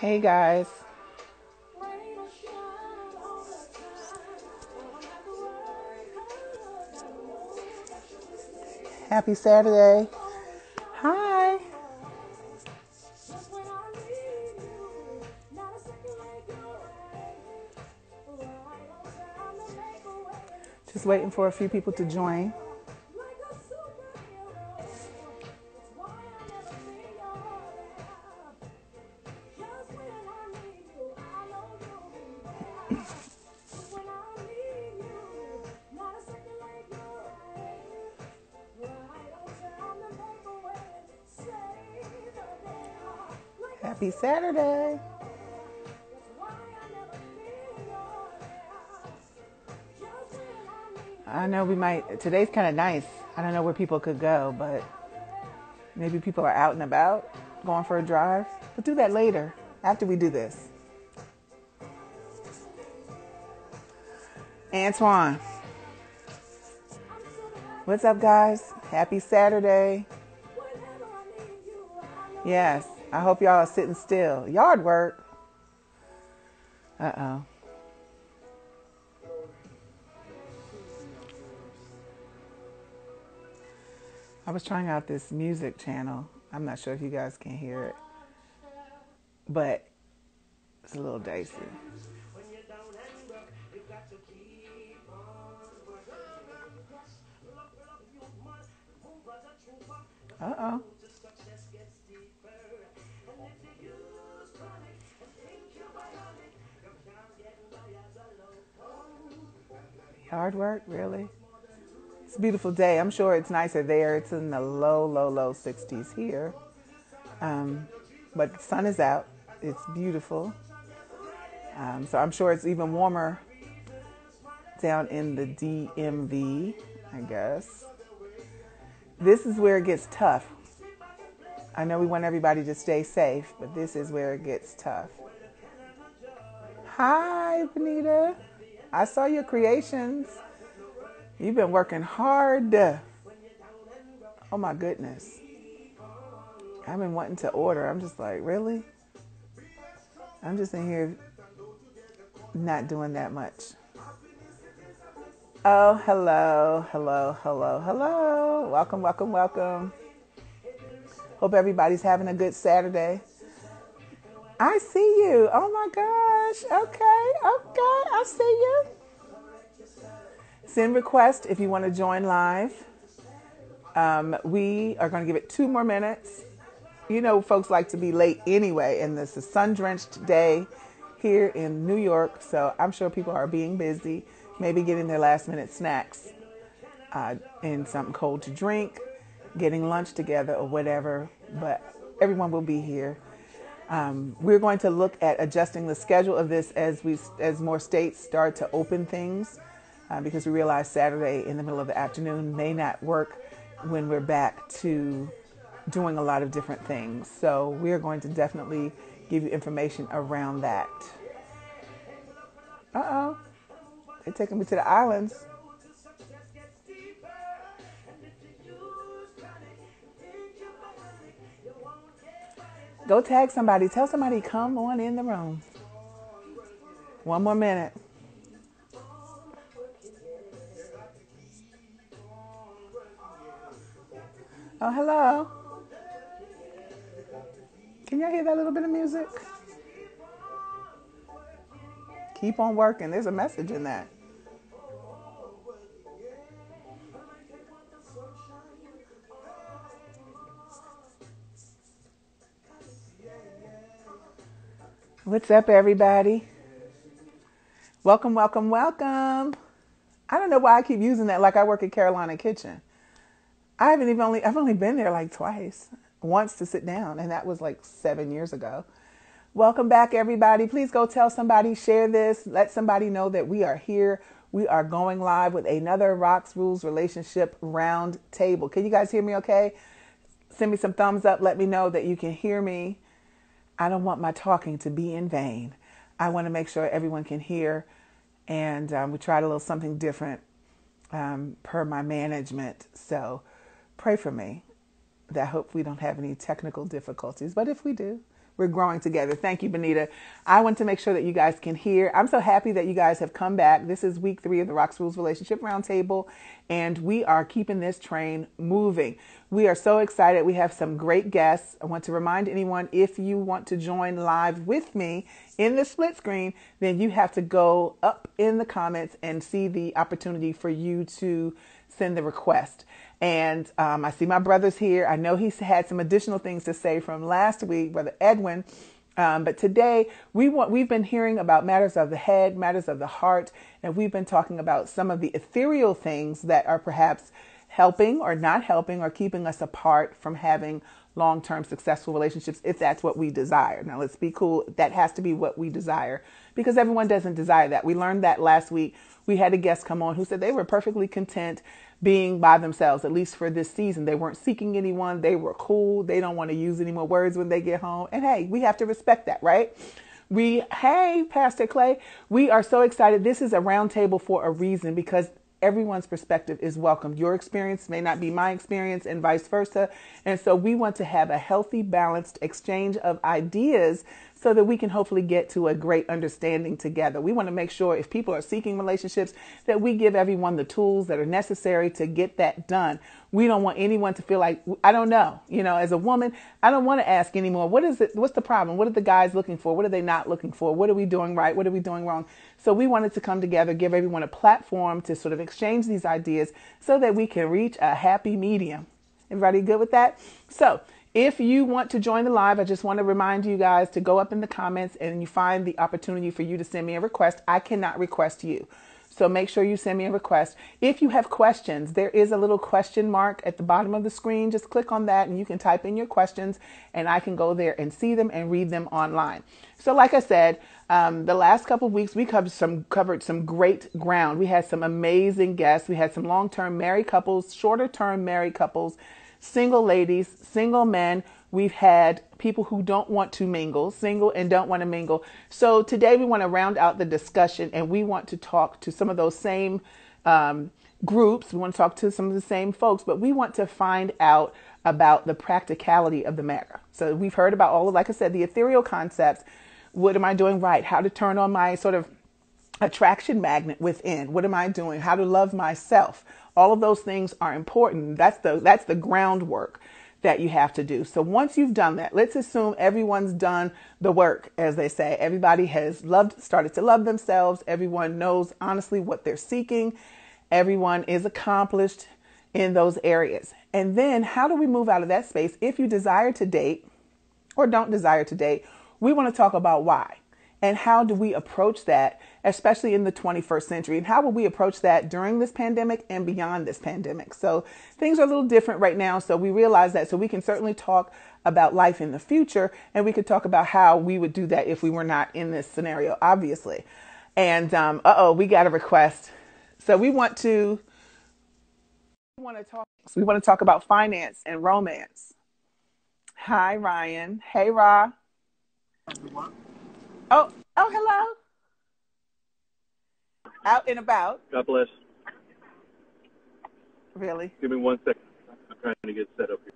Hey guys, happy Saturday. Hi. Just waiting for a few people to join. Saturday. I know we might, today's kind of nice. I don't know where people could go, but maybe people are out and about going for a drive. We'll do that later after we do this. Antoine. What's up, guys? Happy Saturday. Yes, I hope y'all are sitting still. Yard work. Uh oh. I was trying out this music channel. I'm not sure if you guys can hear it, but it's a little dicey. Uh oh. Hard work, really? It's a beautiful day. I'm sure it's nicer there. It's in the low, low, low 60s here. Um, but the sun is out. It's beautiful. Um, so I'm sure it's even warmer down in the DMV, I guess. This is where it gets tough. I know we want everybody to stay safe, but this is where it gets tough. Hi, Benita. I saw your creations. You've been working hard. Oh my goodness. I've been wanting to order. I'm just like, really? I'm just in here not doing that much. Oh, hello, hello, hello, hello. Welcome, welcome, welcome. Hope everybody's having a good Saturday. I see you. Oh my gosh. Okay, okay. I see you. Send request if you want to join live. Um, we are going to give it two more minutes. You know, folks like to be late anyway, and this is sun drenched day here in New York, so I'm sure people are being busy, maybe getting their last minute snacks uh, and something cold to drink, getting lunch together, or whatever. But everyone will be here. Um, we're going to look at adjusting the schedule of this as we as more states start to open things uh, because we realize Saturday in the middle of the afternoon may not work when we're back to doing a lot of different things. So we are going to definitely give you information around that. Uh oh, they're taking me to the islands. Go tag somebody. Tell somebody come on in the room. One more minute. Oh, hello. Can y'all hear that little bit of music? Keep on working. There's a message in that. What's up, everybody? Welcome, welcome, welcome. I don't know why I keep using that like I work at Carolina Kitchen. I haven't even only I've only been there like twice. Once to sit down, and that was like seven years ago. Welcome back, everybody. Please go tell somebody, share this, let somebody know that we are here. We are going live with another Rocks Rules Relationship Round Table. Can you guys hear me okay? Send me some thumbs up. Let me know that you can hear me. I don't want my talking to be in vain. I want to make sure everyone can hear. And um, we tried a little something different um, per my management. So pray for me that I hope we don't have any technical difficulties. But if we do, we're growing together. Thank you, Benita. I want to make sure that you guys can hear. I'm so happy that you guys have come back. This is week three of the Rocks Rules Relationship Roundtable, and we are keeping this train moving. We are so excited. We have some great guests. I want to remind anyone if you want to join live with me in the split screen, then you have to go up in the comments and see the opportunity for you to send the request. And um, I see my brother's here. I know he's had some additional things to say from last week, Brother Edwin. Um, but today we want we've been hearing about matters of the head, matters of the heart, and we've been talking about some of the ethereal things that are perhaps helping or not helping or keeping us apart from having long-term successful relationships if that's what we desire. Now let's be cool. That has to be what we desire because everyone doesn't desire that. We learned that last week. We had a guest come on who said they were perfectly content being by themselves, at least for this season. They weren't seeking anyone. They were cool. They don't want to use any more words when they get home. And hey, we have to respect that, right? We, hey, Pastor Clay, we are so excited. This is a roundtable for a reason because everyone's perspective is welcome. Your experience may not be my experience and vice versa. And so we want to have a healthy, balanced exchange of ideas so that we can hopefully get to a great understanding together. We want to make sure if people are seeking relationships that we give everyone the tools that are necessary to get that done. We don't want anyone to feel like I don't know. You know, as a woman, I don't want to ask anymore. What is it? What's the problem? What are the guys looking for? What are they not looking for? What are we doing right? What are we doing wrong? So we wanted to come together, give everyone a platform to sort of exchange these ideas so that we can reach a happy medium. Everybody good with that? So if you want to join the live, I just want to remind you guys to go up in the comments and you find the opportunity for you to send me a request. I cannot request you. So make sure you send me a request. If you have questions, there is a little question mark at the bottom of the screen. Just click on that and you can type in your questions and I can go there and see them and read them online. So like I said, um, the last couple of weeks we covered some covered some great ground. We had some amazing guests. We had some long-term married couples, shorter-term married couples, single ladies, single men. We've had people who don't want to mingle, single and don't want to mingle. So today we want to round out the discussion and we want to talk to some of those same um, groups. We want to talk to some of the same folks, but we want to find out about the practicality of the matter. So we've heard about all of, like I said, the ethereal concepts. What am I doing right? How to turn on my sort of attraction magnet within. What am I doing? How to love myself. All of those things are important. That's the that's the groundwork that you have to do. So once you've done that, let's assume everyone's done the work, as they say. Everybody has loved started to love themselves. Everyone knows honestly what they're seeking. Everyone is accomplished in those areas. And then how do we move out of that space if you desire to date or don't desire to date? We want to talk about why. And how do we approach that, especially in the 21st century? And how will we approach that during this pandemic and beyond this pandemic? So things are a little different right now. So we realize that. So we can certainly talk about life in the future and we could talk about how we would do that if we were not in this scenario, obviously. And um, uh oh, we got a request. So we want to we want to talk we want to talk about finance and romance. Hi Ryan. Hey Ra. Oh, oh, hello. Out and about. God bless. Really? Give me one second. I'm trying to get set up here.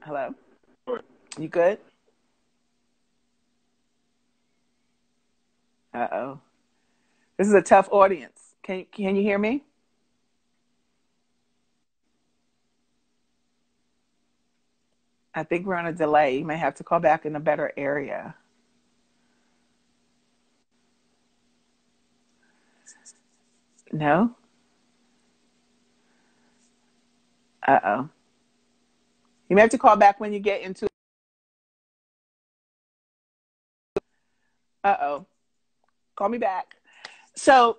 Hello. Right. You good? Uh oh. This is a tough audience. Can can you hear me? I think we're on a delay. You may have to call back in a better area. No? Uh oh. You may have to call back when you get into. Uh oh. Call me back. So,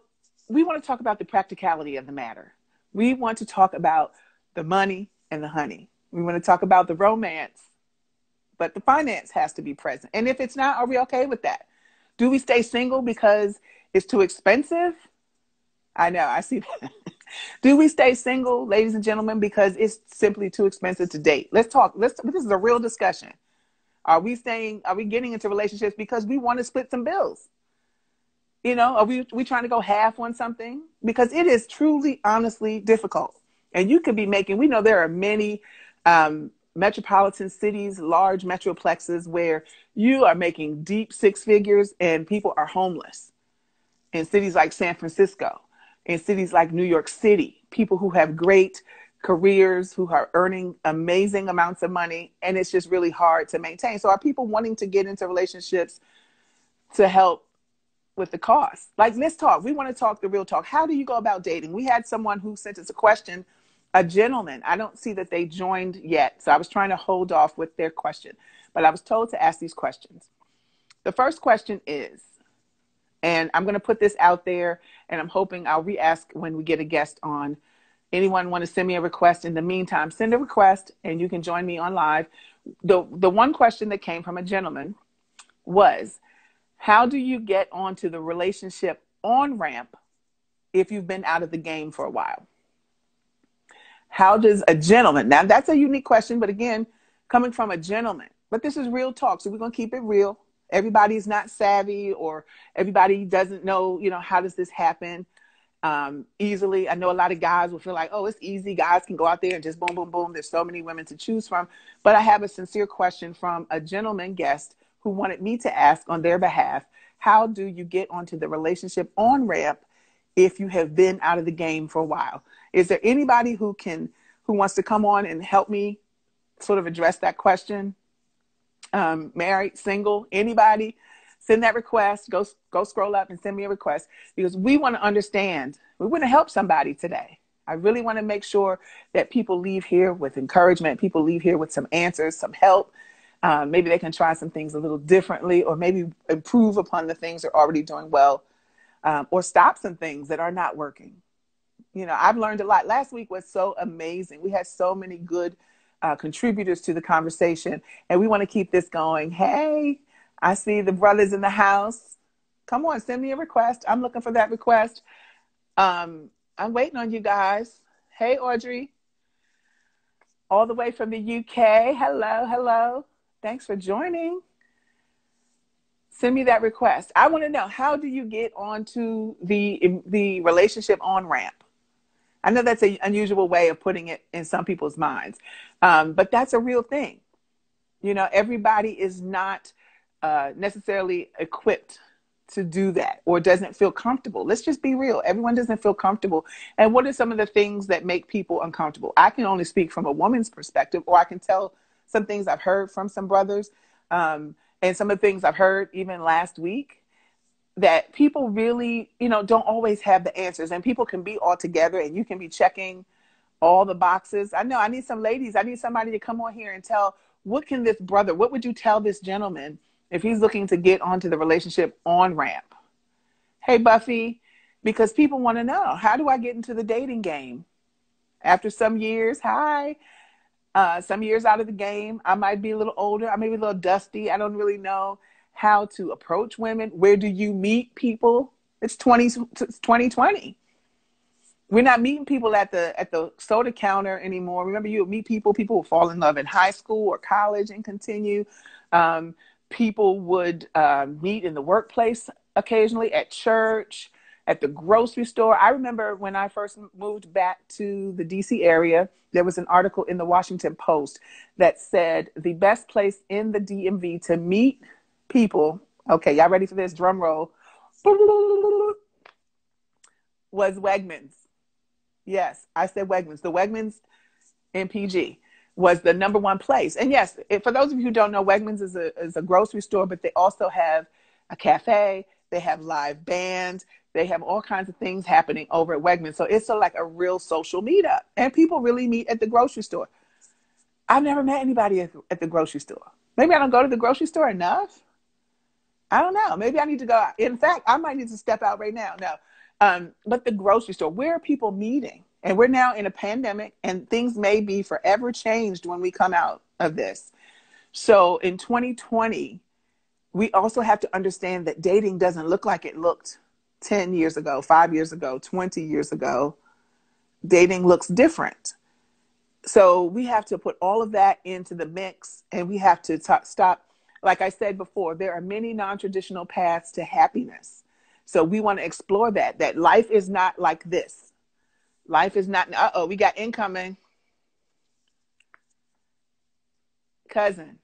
we want to talk about the practicality of the matter. We want to talk about the money and the honey. We want to talk about the romance, but the finance has to be present. And if it's not, are we okay with that? Do we stay single because it's too expensive? I know, I see that. Do we stay single, ladies and gentlemen, because it's simply too expensive to date? Let's talk. Let's. This is a real discussion. Are we staying? Are we getting into relationships because we want to split some bills? You know, are we we trying to go half on something? Because it is truly, honestly difficult And you could be making, we know there are many um, metropolitan cities, large metroplexes where you are making deep six figures and people are homeless. In cities like San Francisco, in cities like New York City, people who have great careers, who are earning amazing amounts of money, and it's just really hard to maintain. So, are people wanting to get into relationships to help with the cost? Like, let's talk. We want to talk the real talk. How do you go about dating? We had someone who sent us a question a gentleman. I don't see that they joined yet. So I was trying to hold off with their question, but I was told to ask these questions. The first question is, and I'm going to put this out there, and I'm hoping I'll re ask when we get a guest on. Anyone want to send me a request? In the meantime, send a request and you can join me on live. The, the one question that came from a gentleman was How do you get onto the relationship on ramp if you've been out of the game for a while? How does a gentleman, now that's a unique question, but again, coming from a gentleman, but this is real talk. So we're going to keep it real. Everybody's not savvy or everybody doesn't know, you know, how does this happen um, easily. I know a lot of guys will feel like, oh, it's easy. Guys can go out there and just boom, boom, boom. There's so many women to choose from. But I have a sincere question from a gentleman guest who wanted me to ask on their behalf how do you get onto the relationship on ramp if you have been out of the game for a while? Is there anybody who can who wants to come on and help me sort of address that question? Um, married, single, anybody? Send that request. Go go scroll up and send me a request because we want to understand. We want to help somebody today. I really want to make sure that people leave here with encouragement. People leave here with some answers, some help. Um, maybe they can try some things a little differently, or maybe improve upon the things they're already doing well, um, or stop some things that are not working you know, I've learned a lot. Last week was so amazing. We had so many good uh, contributors to the conversation, and we want to keep this going. Hey, I see the brothers in the house. Come on, send me a request. I'm looking for that request. Um, I'm waiting on you guys. Hey, Audrey, all the way from the UK. Hello, hello. Thanks for joining. Send me that request. I want to know how do you get onto the the relationship on ramp? I know that's an unusual way of putting it in some people's minds, um, but that's a real thing. You know, everybody is not uh, necessarily equipped to do that or doesn't feel comfortable. Let's just be real. Everyone doesn't feel comfortable. And what are some of the things that make people uncomfortable? I can only speak from a woman's perspective, or I can tell some things I've heard from some brothers um, and some of the things I've heard even last week that people really, you know, don't always have the answers and people can be all together and you can be checking all the boxes. I know I need some ladies, I need somebody to come on here and tell what can this brother, what would you tell this gentleman if he's looking to get onto the relationship on ramp? Hey Buffy, because people want to know, how do I get into the dating game? After some years, hi. Uh, some years out of the game, I might be a little older, I may be a little dusty, I don't really know how to approach women. Where do you meet people? It's 20, it's 2020. We're not meeting people at the at the soda counter anymore. Remember, you meet people. People would fall in love in high school or college and continue. Um, people would uh, meet in the workplace occasionally, at church, at the grocery store. I remember when I first moved back to the DC area, there was an article in the Washington Post that said the best place in the DMV to meet people, okay, y'all ready for this? Drum roll. Was Wegmans. Yes, I said Wegmans. The Wegmans in PG was the number one place. And yes, for those of you who don't know, Wegmans is a, is a grocery store, but they also have a cafe, they have live bands, they have all kinds of things happening over at Wegmans. So it's a, like a real social meetup. And people really meet at the grocery store. I've never met anybody at, at the grocery store. Maybe I don't go to the grocery store enough. I don't know. Maybe I need to go. In fact, I might need to step out right now. No. Um, but the grocery store, where are people meeting? And we're now in a pandemic, and things may be forever changed when we come out of this. So in 2020, we also have to understand that dating doesn't look like it looked 10 years ago, five years ago, 20 years ago. Dating looks different. So we have to put all of that into the mix and we have to t- stop like I said before, there are many non traditional paths to happiness. So we want to explore that, that life is not like this. Life is not. Uh oh, we got incoming. Cousin.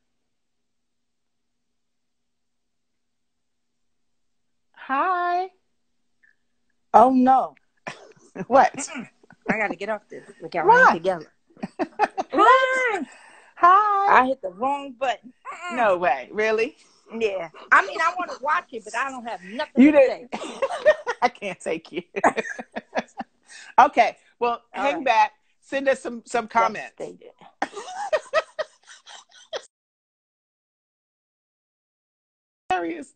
Hi. Oh no. What? I gotta get off this. We got right together. Hi. I hit the wrong button. Mm. No way. Really? Yeah. I mean, I want to watch it, but I don't have nothing You to did. say. I can't take you. okay. Well, All hang right. back. Send us some some comments. Hilarious.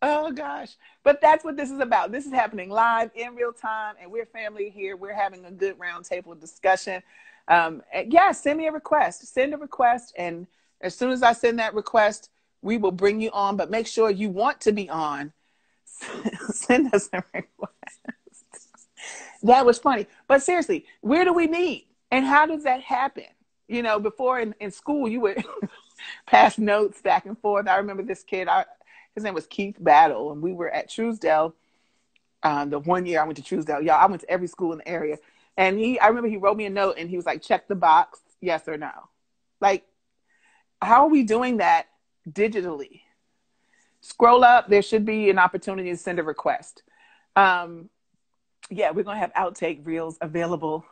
Oh gosh. But that's what this is about. This is happening live in real time, and we're family here. We're having a good roundtable discussion. Um, yeah, send me a request. Send a request, and as soon as I send that request, we will bring you on. But make sure you want to be on. send us a request. that was funny. But seriously, where do we meet? And how does that happen? You know, before in, in school, you would pass notes back and forth. I remember this kid, I, his name was Keith Battle, and we were at Truesdale. Um, the one year I went to Truesdale, y'all, I went to every school in the area. And he, I remember he wrote me a note and he was like, check the box, yes or no. Like, how are we doing that digitally? Scroll up, there should be an opportunity to send a request. Um, yeah, we're going to have outtake reels available.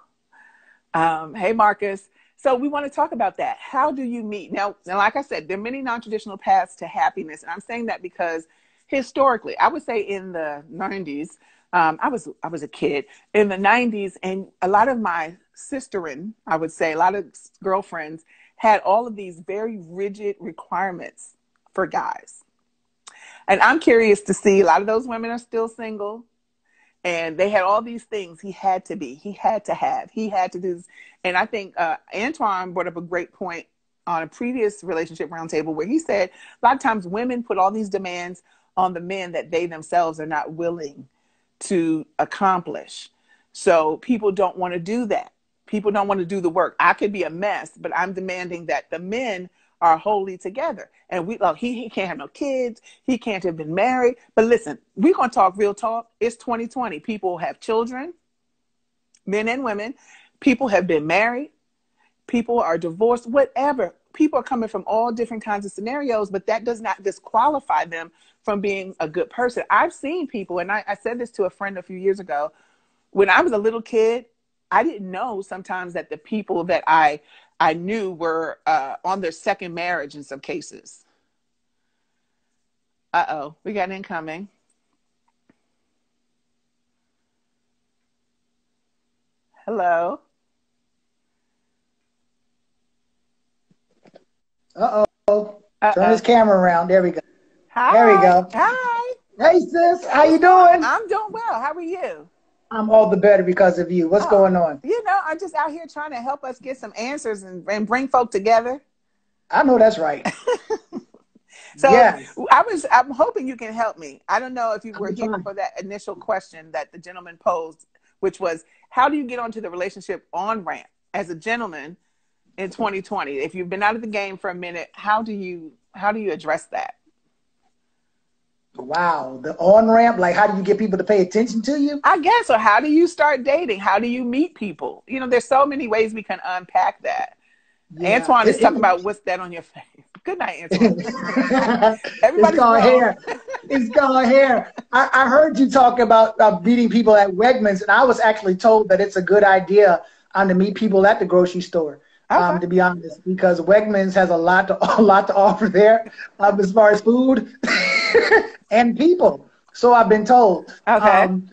Um, hey, Marcus. So we want to talk about that. How do you meet? Now, now, like I said, there are many non-traditional paths to happiness. And I'm saying that because historically, I would say in the 90s, um, I was I was a kid in the 90s, and a lot of my sisterin, I would say, a lot of girlfriends had all of these very rigid requirements for guys. And I'm curious to see a lot of those women are still single and they had all these things he had to be he had to have he had to do this. and i think uh, antoine brought up a great point on a previous relationship roundtable where he said a lot of times women put all these demands on the men that they themselves are not willing to accomplish. So people don't want to do that. People don't want to do the work. I could be a mess but i'm demanding that the men are wholly together. And we like he, he can't have no kids, he can't have been married. But listen, we're gonna talk real talk. It's 2020. People have children, men and women, people have been married, people are divorced, whatever. People are coming from all different kinds of scenarios, but that does not disqualify them from being a good person. I've seen people, and I, I said this to a friend a few years ago. When I was a little kid, I didn't know sometimes that the people that I I knew were uh, on their second marriage in some cases. Uh oh, we got an incoming. Hello. Uh oh. Turn his camera around. There we go. Hi. There we go. Hi. Hey sis, how you doing? I'm doing well. How are you? I'm all the better because of you. What's Oh. going on? You know, I'm just out here trying to help us get some answers and, and bring folk together. I know that's right. So Yes. I was I'm hoping you can help me. I don't know if you were here for that initial question that the gentleman posed, which was how do you get onto the relationship on ramp as a gentleman in 2020? If you've been out of the game for a minute, how do you how do you address that? Wow. The on ramp, like how do you get people to pay attention to you? I guess or how do you start dating? How do you meet people? You know, there's so many ways we can unpack that. Yeah. Antoine is It- talking it- about what's that on your face. Good night, Antoine. it's Everybody's hair. It's called hair. I, I heard you talk about uh, meeting people at Wegmans, and I was actually told that it's a good idea um, to meet people at the grocery store. Um, to be honest, because Wegmans has a lot to a lot to offer there, um, as far as food and people. So I've been told. Okay. Um,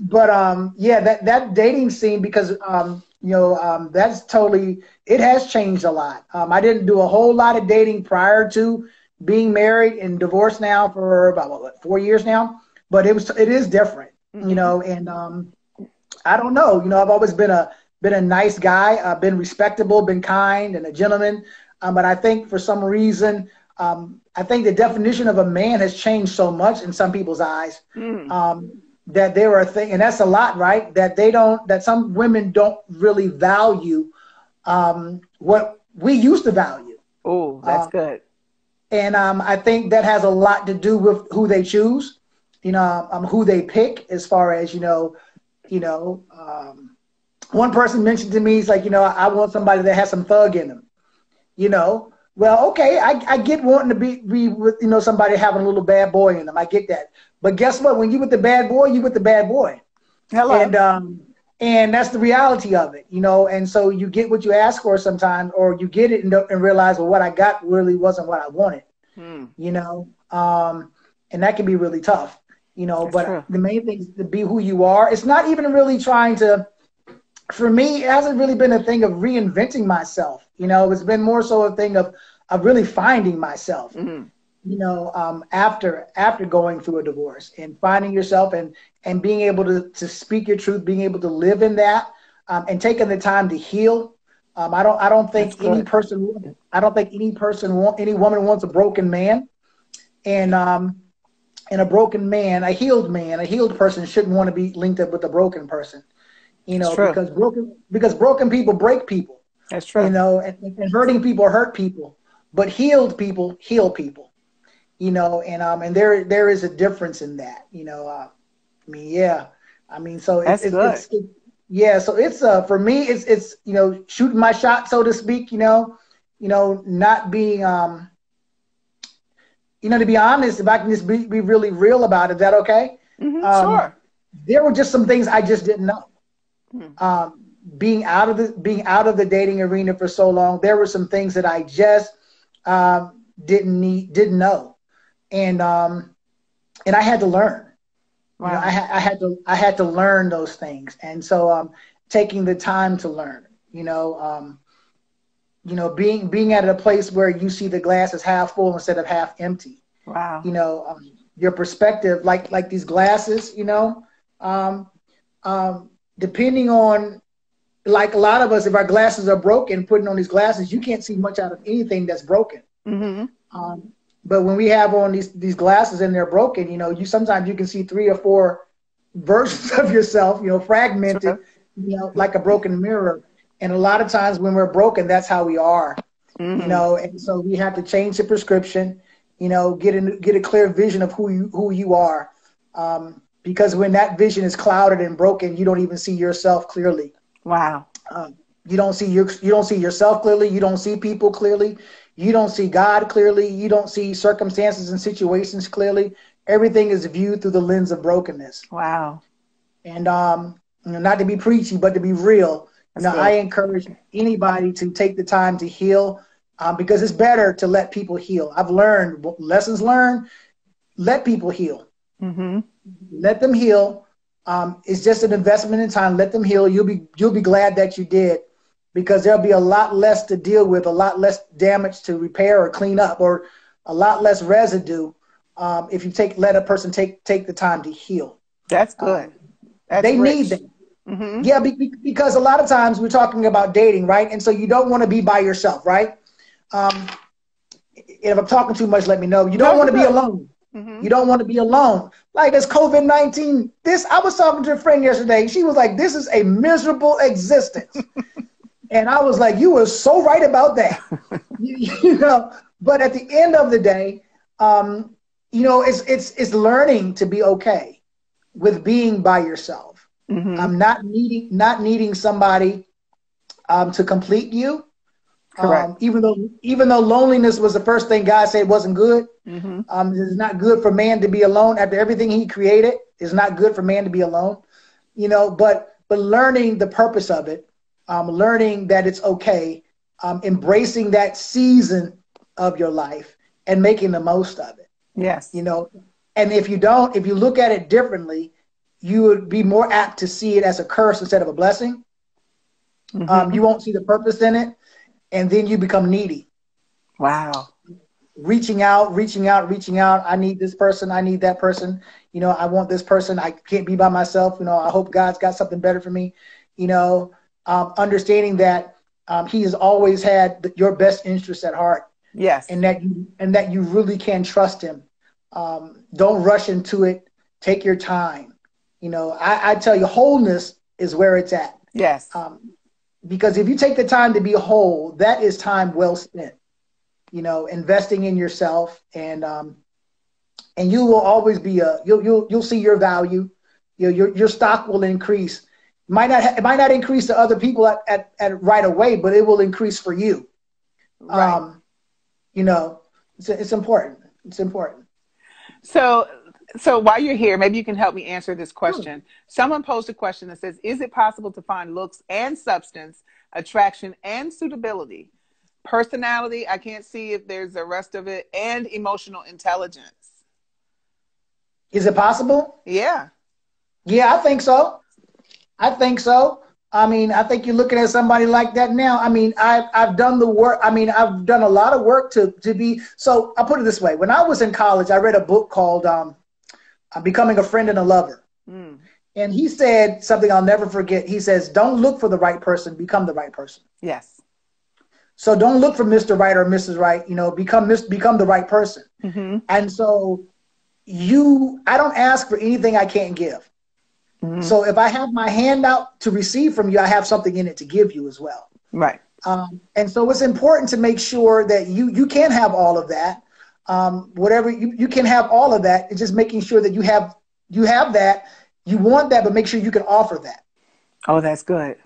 but um, yeah, that that dating scene because um, you know um, that's totally it has changed a lot. Um, I didn't do a whole lot of dating prior to being married and divorced now for about what, four years now. But it was it is different, Mhm. you know. And um, I don't know, you know, I've always been a been a nice guy. I've been respectable, been kind, and a gentleman. Um, but I think for some reason, um, I think the definition of a man has changed so much in some people's eyes Mm. um, that there are things, and that's a lot, right? That they don't, that some women don't really value um, what we used to value. Oh, that's Uh, good. And um, I think that has a lot to do with who they choose, you know, um, who they pick as far as, you know, you know, um, one person mentioned to me, he's like, you know, I want somebody that has some thug in them. You know, well, okay, I, I get wanting to be, be with, you know, somebody having a little bad boy in them. I get that. But guess what? When you with the bad boy, you with the bad boy. Hello. And um, and that's the reality of it, you know. And so you get what you ask for sometimes, or you get it and, don't- and realize, well, what I got really wasn't what I wanted, Hmm. you know. Um, and that can be really tough, you know. That's but true. the main thing is to be who you are. It's not even really trying to. For me, it hasn't really been a thing of reinventing myself. You know, it's been more so a thing of of really finding myself Mhm. you know, um, after after going through a divorce and finding yourself and and being able to to speak your truth, being able to live in that, um, and taking the time to heal. Um, I don't I don't think That's any good. person I don't think any person want any woman wants a broken man, and um, and a broken man, a healed man, a healed person shouldn't want to be linked up with a broken person, you know, because broken because broken people break people That's true. you know, and, and hurting people hurt people, but healed people heal people, you know, and um, and there there is a difference in that, you know. Uh, I mean, yeah, I mean, so it's, That's it's, good. it's it, yeah, so it's uh for me, it's it's you know shooting my shot, so to speak, you know, you know, not being um, you know, to be honest, if I can just be, be really real about it, is that okay? Mhm, um, sure. there were just some things I just didn't know. Hmm. Um, being out of the being out of the dating arena for so long, there were some things that I just um, didn't need didn't know, and um, and I had to learn. You know, Wow. I, ha- I had to I had to learn those things, and so um, taking the time to learn. You know, um, you know, being being at a place where you see the glass is half full instead of half empty wow. you know um, your perspective like like these glasses you know um, um, depending on like a lot of us if our glasses are broken putting on these glasses you can't see much out of anything that's broken. Hmm um, but when we have on these these glasses and they're broken you know you sometimes you can see three or four versions of yourself you know fragmented you know like a broken mirror. And a lot of times when we're broken that's how we are Mm-hmm. you know and so we have to change the prescription you know get a get a clear vision of who you who you are. Um, because when that vision is clouded and broken you don't even see yourself clearly Wow. um, you don't see your you don't see yourself clearly you don't see people clearly you don't see god clearly you don't see circumstances and situations clearly everything is viewed through the lens of brokenness Wow. and um, you know, not to be preachy, but to be real. You know, good. I encourage anybody to take the time to heal um, because it's better to let people heal. I've learned lessons learned. Let people heal. hmm Let them heal. Um, it's just an investment in time. Let them heal. You'll be you'll be glad that you did, because there'll be a lot less to deal with, a lot less damage to repair or clean up, or a lot less residue um, if you take let a person take take the time to heal. That's good. That's they rich. need that. hmm Yeah, be, be- because a lot of times we're talking about dating, right? And so you don't want to be by yourself, right? Um, if I'm talking too much, let me know. You don't No, want to be alone. Hmm You don't want to be alone. Like this COVID 19, this, I was talking to a friend yesterday. She was like, this is a miserable existence. and I was like, you were so right about that. you, you know, but at the end of the day, um, you know, it's, it's, it's learning to be okay with being by yourself. hmm I'm not needing not needing somebody um, to complete you. Correct. Um, even though even though loneliness was the first thing God said wasn't good, hmm um, it's not good for man to be alone after everything He created. It's not good for man to be alone, you know. But but learning the purpose of it, um, learning that it's okay, um, embracing that season of your life and making the most of it Yes. you know and if you don't if you look at it differently you would be more apt to see it as a curse instead of a blessing Mhm. um, you won't see the purpose in it and then you become needy wow. reaching out reaching out reaching out i need this person i need that person you know i want this person i can't be by myself you know i hope god's got something better for me you know um, understanding that um, he has always had your best interest at heart Yes. and that you and that you really can trust him. Um, don't rush into it. Take your time. You know, I, I tell you, wholeness is where it's at. yes. Um, because if you take the time to be whole, that is time well spent. You know, investing in yourself, and um, and you will always be a you'll you'll you'll see your value. Your your your stock will increase might not ha- it might not increase to other people at, at, at right away, but it will increase for you. Right. Um, you know, it's, it's important. It's important. So, so while you're here, maybe you can help me answer this question. Someone posed a question that says, "Is it possible to find looks and substance, attraction and suitability, personality? I can't see if there's the rest of it, and emotional intelligence." Is it possible? Yeah. Yeah, I think so. I think so. I mean, I think you're looking at somebody like that now. I mean, I've I've done the work. I mean, I've done a lot of work to to be. So I'll put it this way: when I was in college, I read a book called um, "Becoming a Friend and a Lover," Mm. and he said something I'll never forget. He says, "Don't look for the right person; become the right person." Yes. So don't look for Mr. Right or Mrs. Right. You know, become Miss, become the right person. hmm And so you, I don't ask for anything I can't give. Mhm. So if I have my hand out to receive from you, I have something in it to give you as well. Right. Um, and so it's important to make sure that you you can have all of that. Um, whatever you, you can have all of that. It's just making sure that you have you have that. You want that, but make sure you can offer that. Oh, that's good.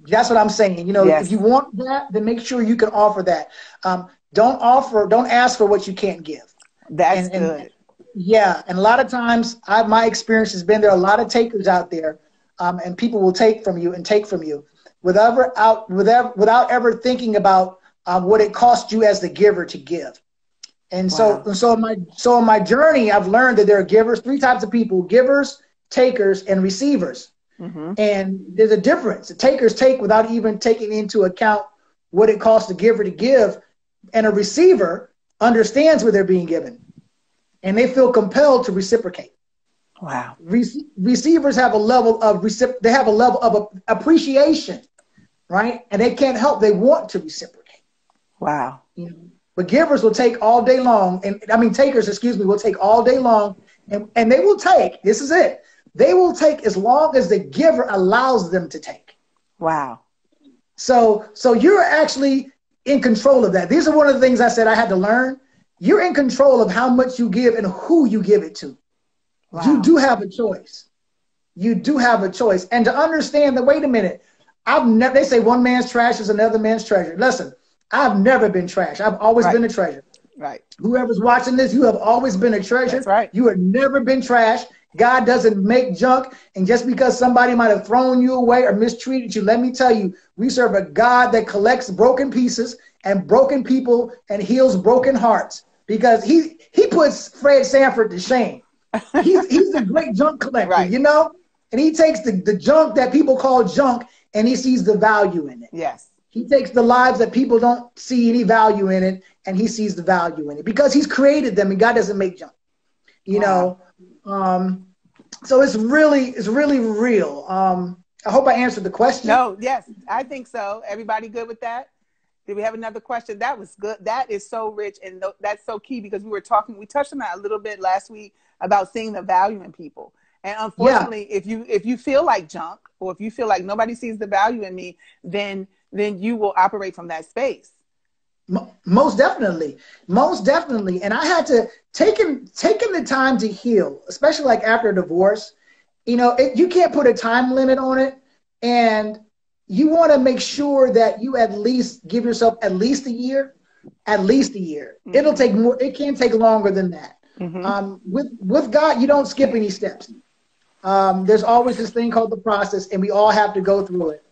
That's what I'm saying. You know, Yes. if you want that, then make sure you can offer that. Um, don't offer, don't ask for what you can't give. That's And- and- good. Yeah, and a lot of times, I, my experience has been there are a lot of takers out there, um, and people will take from you and take from you without without without ever thinking about um, what it cost you as the giver to give. And so, Wow. and so my so in my journey, I've learned that there are givers, three types of people: givers, takers, and receivers. hmm And there's a difference. The takers take without even taking into account what it costs the giver to give, and a receiver understands what they're being given, and they feel compelled to reciprocate. Wow. Rece- receivers have a level of recip- they have a level of a- appreciation, right? And they can't help; they want to reciprocate. Wow. You know? But givers will take all day long, and I mean takers, excuse me, will take all day long, and, and they will take. This is it. They will take as long as the giver allows them to take. Wow. So, so you're actually in control of that. These are one of the things I said I had to learn. You're in control of how much you give and who you give it to. Wow. You do have a choice. You do have a choice. And to understand that, wait a minute, I've never, they say one man's trash is another man's treasure. Listen, I've never been trash. I've always Right. been a treasure. Right. Whoever's watching this, you have always been a treasure. That's right. You have never been trash. God doesn't make junk. And just because somebody might have thrown you away or mistreated you, let me tell you, we serve a God that collects broken pieces and broken people and heals broken hearts. Because he he puts Fred Sanford to shame. He's he's a great junk collector, Right. you know? And he takes the, the junk that people call junk and he sees the value in it. Yes. He takes the lives that people don't see any value in it, and he sees the value in it because he's created them, and God doesn't make junk. You Wow. know, um, so it's really, it's really real. Um, I hope I answered the question. No, yes, I think so. Everybody good with that? Did we have another question? That was good. That is so rich and th- that's so key because we were talking, we touched on that a little bit last week about seeing the value in people. And unfortunately, if you if you feel like junk or if you feel like nobody sees the value in me, then then you will operate from that space. Most definitely, most definitely. And I had to taking taking the time to heal, especially like after a divorce. You know, it, you can't put a time limit on it, and you want to make sure that you at least give yourself at least a year, at least a year. It'll take more. It can't take longer than that. Mhm. Um, with with God, you don't skip any steps. Um, there's always this thing called the process, and we all have to go through it.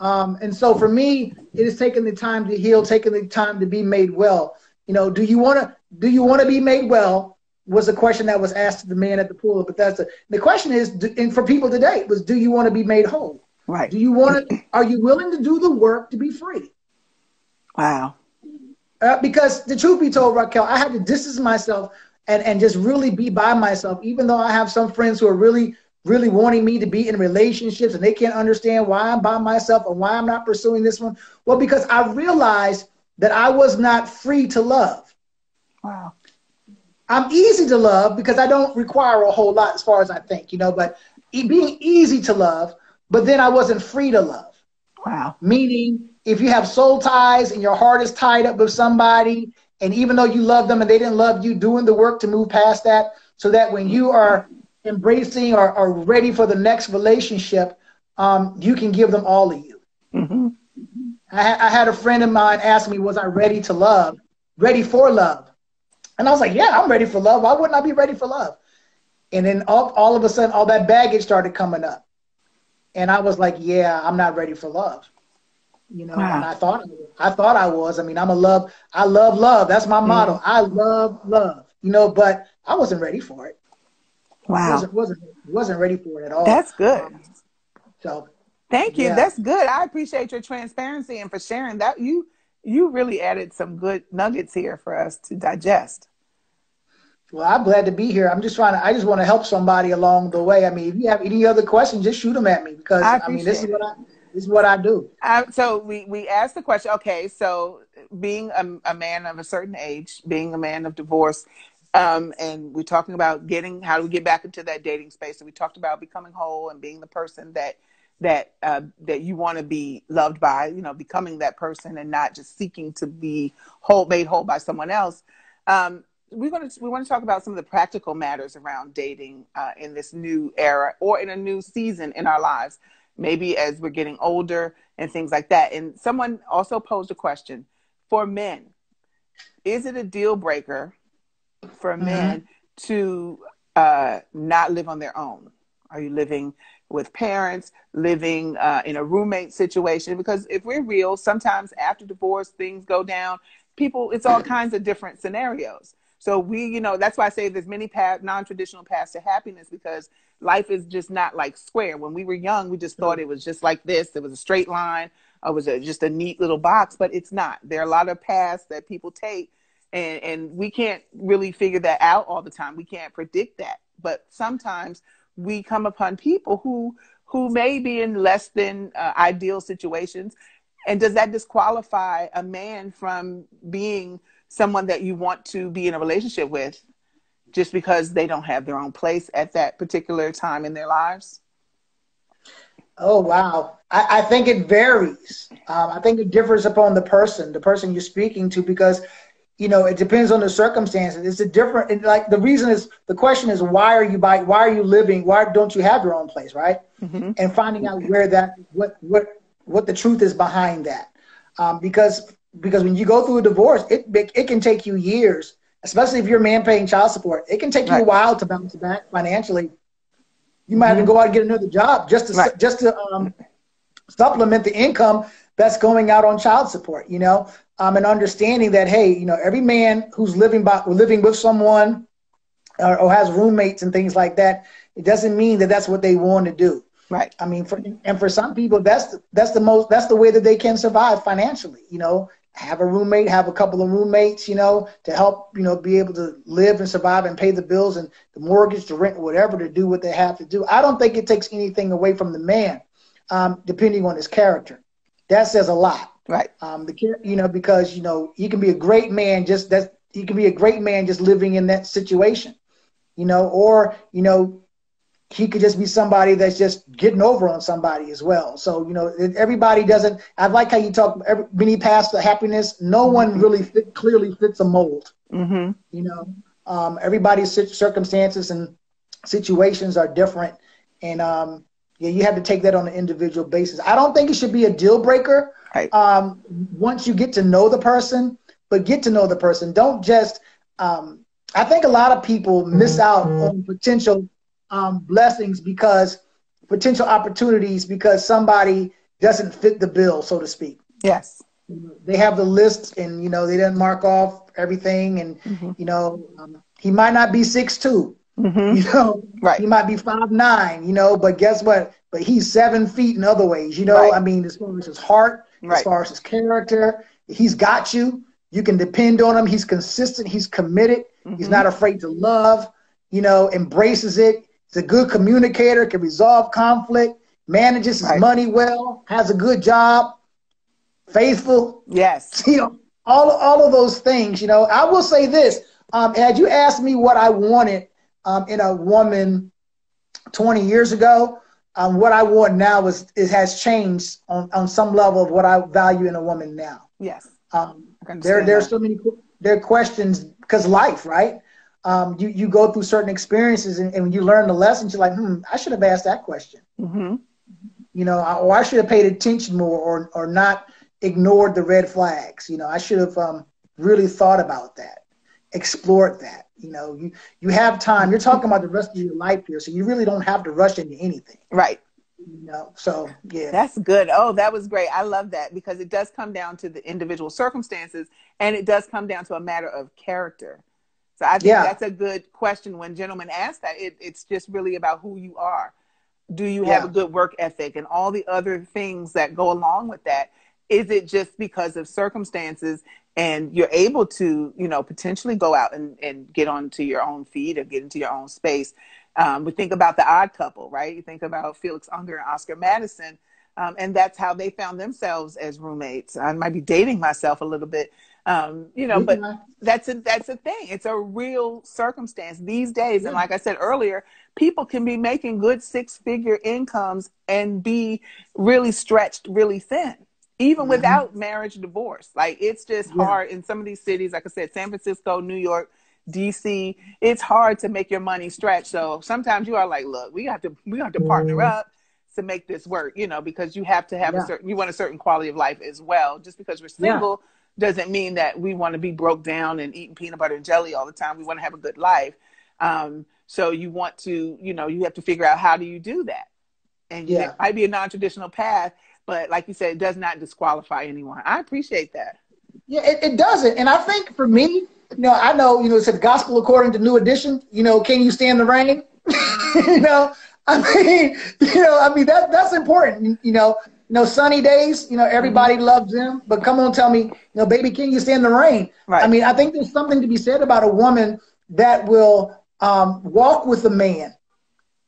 Um, and so for me, it is taking the time to heal, taking the time to be made well. You know, do you want to do you want to be made well? Was a question that was asked to the man at the pool of Bethesda. The question is, do- and for people today, was do you want to be made whole? Right. Do you want to? Are you willing to do the work to be free? Wow. Uh, because the truth be told, Racquelle, I had to distance myself and, and just really be by myself, even though I have some friends who are really, really wanting me to be in relationships and they can't understand why I'm by myself and why I'm not pursuing this one. Well, because I realized that I was not free to love. Wow. I'm easy to love because I don't require a whole lot as far as I think, you know, but being easy to love, but then I wasn't free to love. Wow. Meaning, if you have soul ties and your heart is tied up with somebody, and even though you love them and they didn't love you, doing the work to move past that so that when you are embracing or are ready for the next relationship, um, you can give them all of you. Mm-hmm. I, I had a friend of mine ask me, was I ready to love, ready for love? And I was like, yeah, I'm ready for love. Why wouldn't I be ready for love? And then all, all of a sudden, all that baggage started coming up. And I was like, yeah, I'm not ready for love. You know, Wow. and I thought I thought I was. I mean, I'm a love. I love love. That's my motto. I love love. You know, but I wasn't ready for it. Wow. wasn't wasn't wasn't ready for it at all. That's good. so Thank you. Yeah. That's good. I appreciate your transparency and for sharing that. You you really added some good nuggets here for us to digest. Well, I'm glad to be here. I'm just trying to. I just want to help somebody along the way. I mean, if you have any other questions, just shoot them at me because I I, mean, this is what I this is what I do. Uh, so we we asked the question. Okay, so being a, a man of a certain age, being a man of divorce, um, and we're talking about getting how do we get back into that dating space. And we talked about becoming whole and being the person that that uh, that you want to be loved by. You know, becoming that person and not just seeking to be whole, made whole by someone else. Um, we're going to we want to talk about some of the practical matters around dating uh, in this new era or in a new season in our lives maybe as we're getting older and things like that and someone also posed a question for men is it a deal breaker for men to uh, not live on their own are you living with parents living uh, in a roommate situation because if we're real sometimes after divorce things go down people it's all kinds of different scenarios so we, you know, that's why I say there's many path, non-traditional paths to happiness because life is just not like square. When we were young, we just thought it was just like this. It was a straight line. It was a, just a neat little box, but it's not. There are a lot of paths that people take, and and we can't really figure that out all the time. We can't predict that, but sometimes we come upon people who who may be in less than uh, ideal situations, and does that disqualify a man from being someone that you want to be in a relationship with just because they don't have their own place at that particular time in their lives? Oh wow, I, I think it varies. Um, I think it differs upon the person, the person you're speaking to, because you know it depends on the circumstances. It's a different. And like the reason is the question is why are you by why are you living? Why don't you have your own place, right? Mm-hmm. And finding out where that what what what the truth is behind that, um, because because when you go through a divorce, it it can take you years, especially if you're a man paying child support. It can take you a while to bounce back financially. You might have to go out and get another job just to Mm-hmm. Right. just to um, supplement the income that's going out on child support. You know, um, and understanding that hey, you know, every man who's living by living with someone or, or has roommates and things like that, it doesn't mean that that's what they want to do. Right. I mean, for, and for some people, that's that's the most that's the way that they can survive financially. You know, have a roommate, have a couple of roommates, you know, to help you know be able to live and survive and pay the bills and the mortgage, the rent, whatever to do what they have to do. I don't think it takes anything away from the man, um, depending on his character. That says a lot. Right. Um, the you know because you know you can be a great man just that's you can be a great man just living in that situation, you know, or you know he could just be somebody that's just getting over on somebody as well. So you know, everybody doesn't. I like how you talk. Every, he passed the happiness, no one really fit, clearly fits a mold. Mm-hmm. You know, um, everybody's circumstances and situations are different, and um, yeah, you have to take that on an individual basis. I don't think it should be a deal breaker Right. um, once you get to know the person, but get to know the person. Don't just. Um, I think a lot of people miss out on potential um, blessings because potential opportunities because somebody doesn't fit the bill, so to speak. Yes. They have the list, and you know they didn't mark off everything, and Mm-hmm. you know um, he might not be six two. Mm-hmm. You know, Right. he might be five nine. You know, but guess what? But he's seven feet in other ways. You know, Right. I mean, as far as his heart, as far as his character, he's got you. You can depend on him. He's consistent. He's committed. He's Mhm. not afraid to love. You know, embraces it. He's a good communicator. Can resolve conflict. Manages his Right. money well. Has a good job. Faithful Yes. you know, all all of those things. You know, I will say this: um, had you asked me what I wanted um, in a woman 20 years ago, um, what I want now is it has changed on, on some level of what I value in a woman now. Yes. Um, there there's that. so many there are questions because life, right? Um, you you go through certain experiences and, and you learn the lessons, you're like, hmm, I should have asked that question Mm-hmm. You know, I, or I should have paid attention more, or or not ignored the red flags. You know, I should have um, really thought about that, explored that. You know, you you have time. You're talking about the rest of your life here, so you really don't have to rush into anything. Right. You know, so yeah. That's good. Oh, that was great. I love that because it does come down to the individual circumstances and it does come down to a matter of character. So I think Yeah. that's a good question when gentlemen ask that. It, it's just really about who you are. Do you have a good work ethic and all the other things that go along with that? Is it just because of circumstances and you're able to, you know, potentially go out and, and get onto your own feet or get into your own space? Um, we think about the odd couple, right? You think about Felix Unger and Oscar Madison, um, and that's how they found themselves as roommates. I might be dating myself a little bit, um, you know, but that's a that's a thing. It's a real circumstance these days. And like I said earlier, people can be making good six figure incomes and be really stretched really thin, even Mhm. without marriage divorce. Like it's just Yeah. hard in some of these cities, like I said, San Francisco, New York, DC, it's hard to make your money stretch. So sometimes you are like, look, we have to we have to partner Mhm. up to make this work, you know, because you have to have Yeah. a certain you want a certain quality of life as well. Just because we're Yeah. single doesn't mean that we want to be broke down and eating peanut butter and jelly all the time. We want to have a good life. Um, so you want to, you know, you have to figure out how do you do that. And Yeah. it might be a non-traditional path, but like you said, it does not disqualify anyone. I appreciate that. Yeah, it, it doesn't. And I think for me, you know, I know, you know, it's a gospel according to New Edition, you know, can you stand the rain? you know, I mean, you know, I mean that that's important. You know, you know, sunny days, you know, everybody loves them. But come on, tell me, you know, baby, can you stand the rain? Right. I mean, I think there's something to be said about a woman that will um, walk with a man,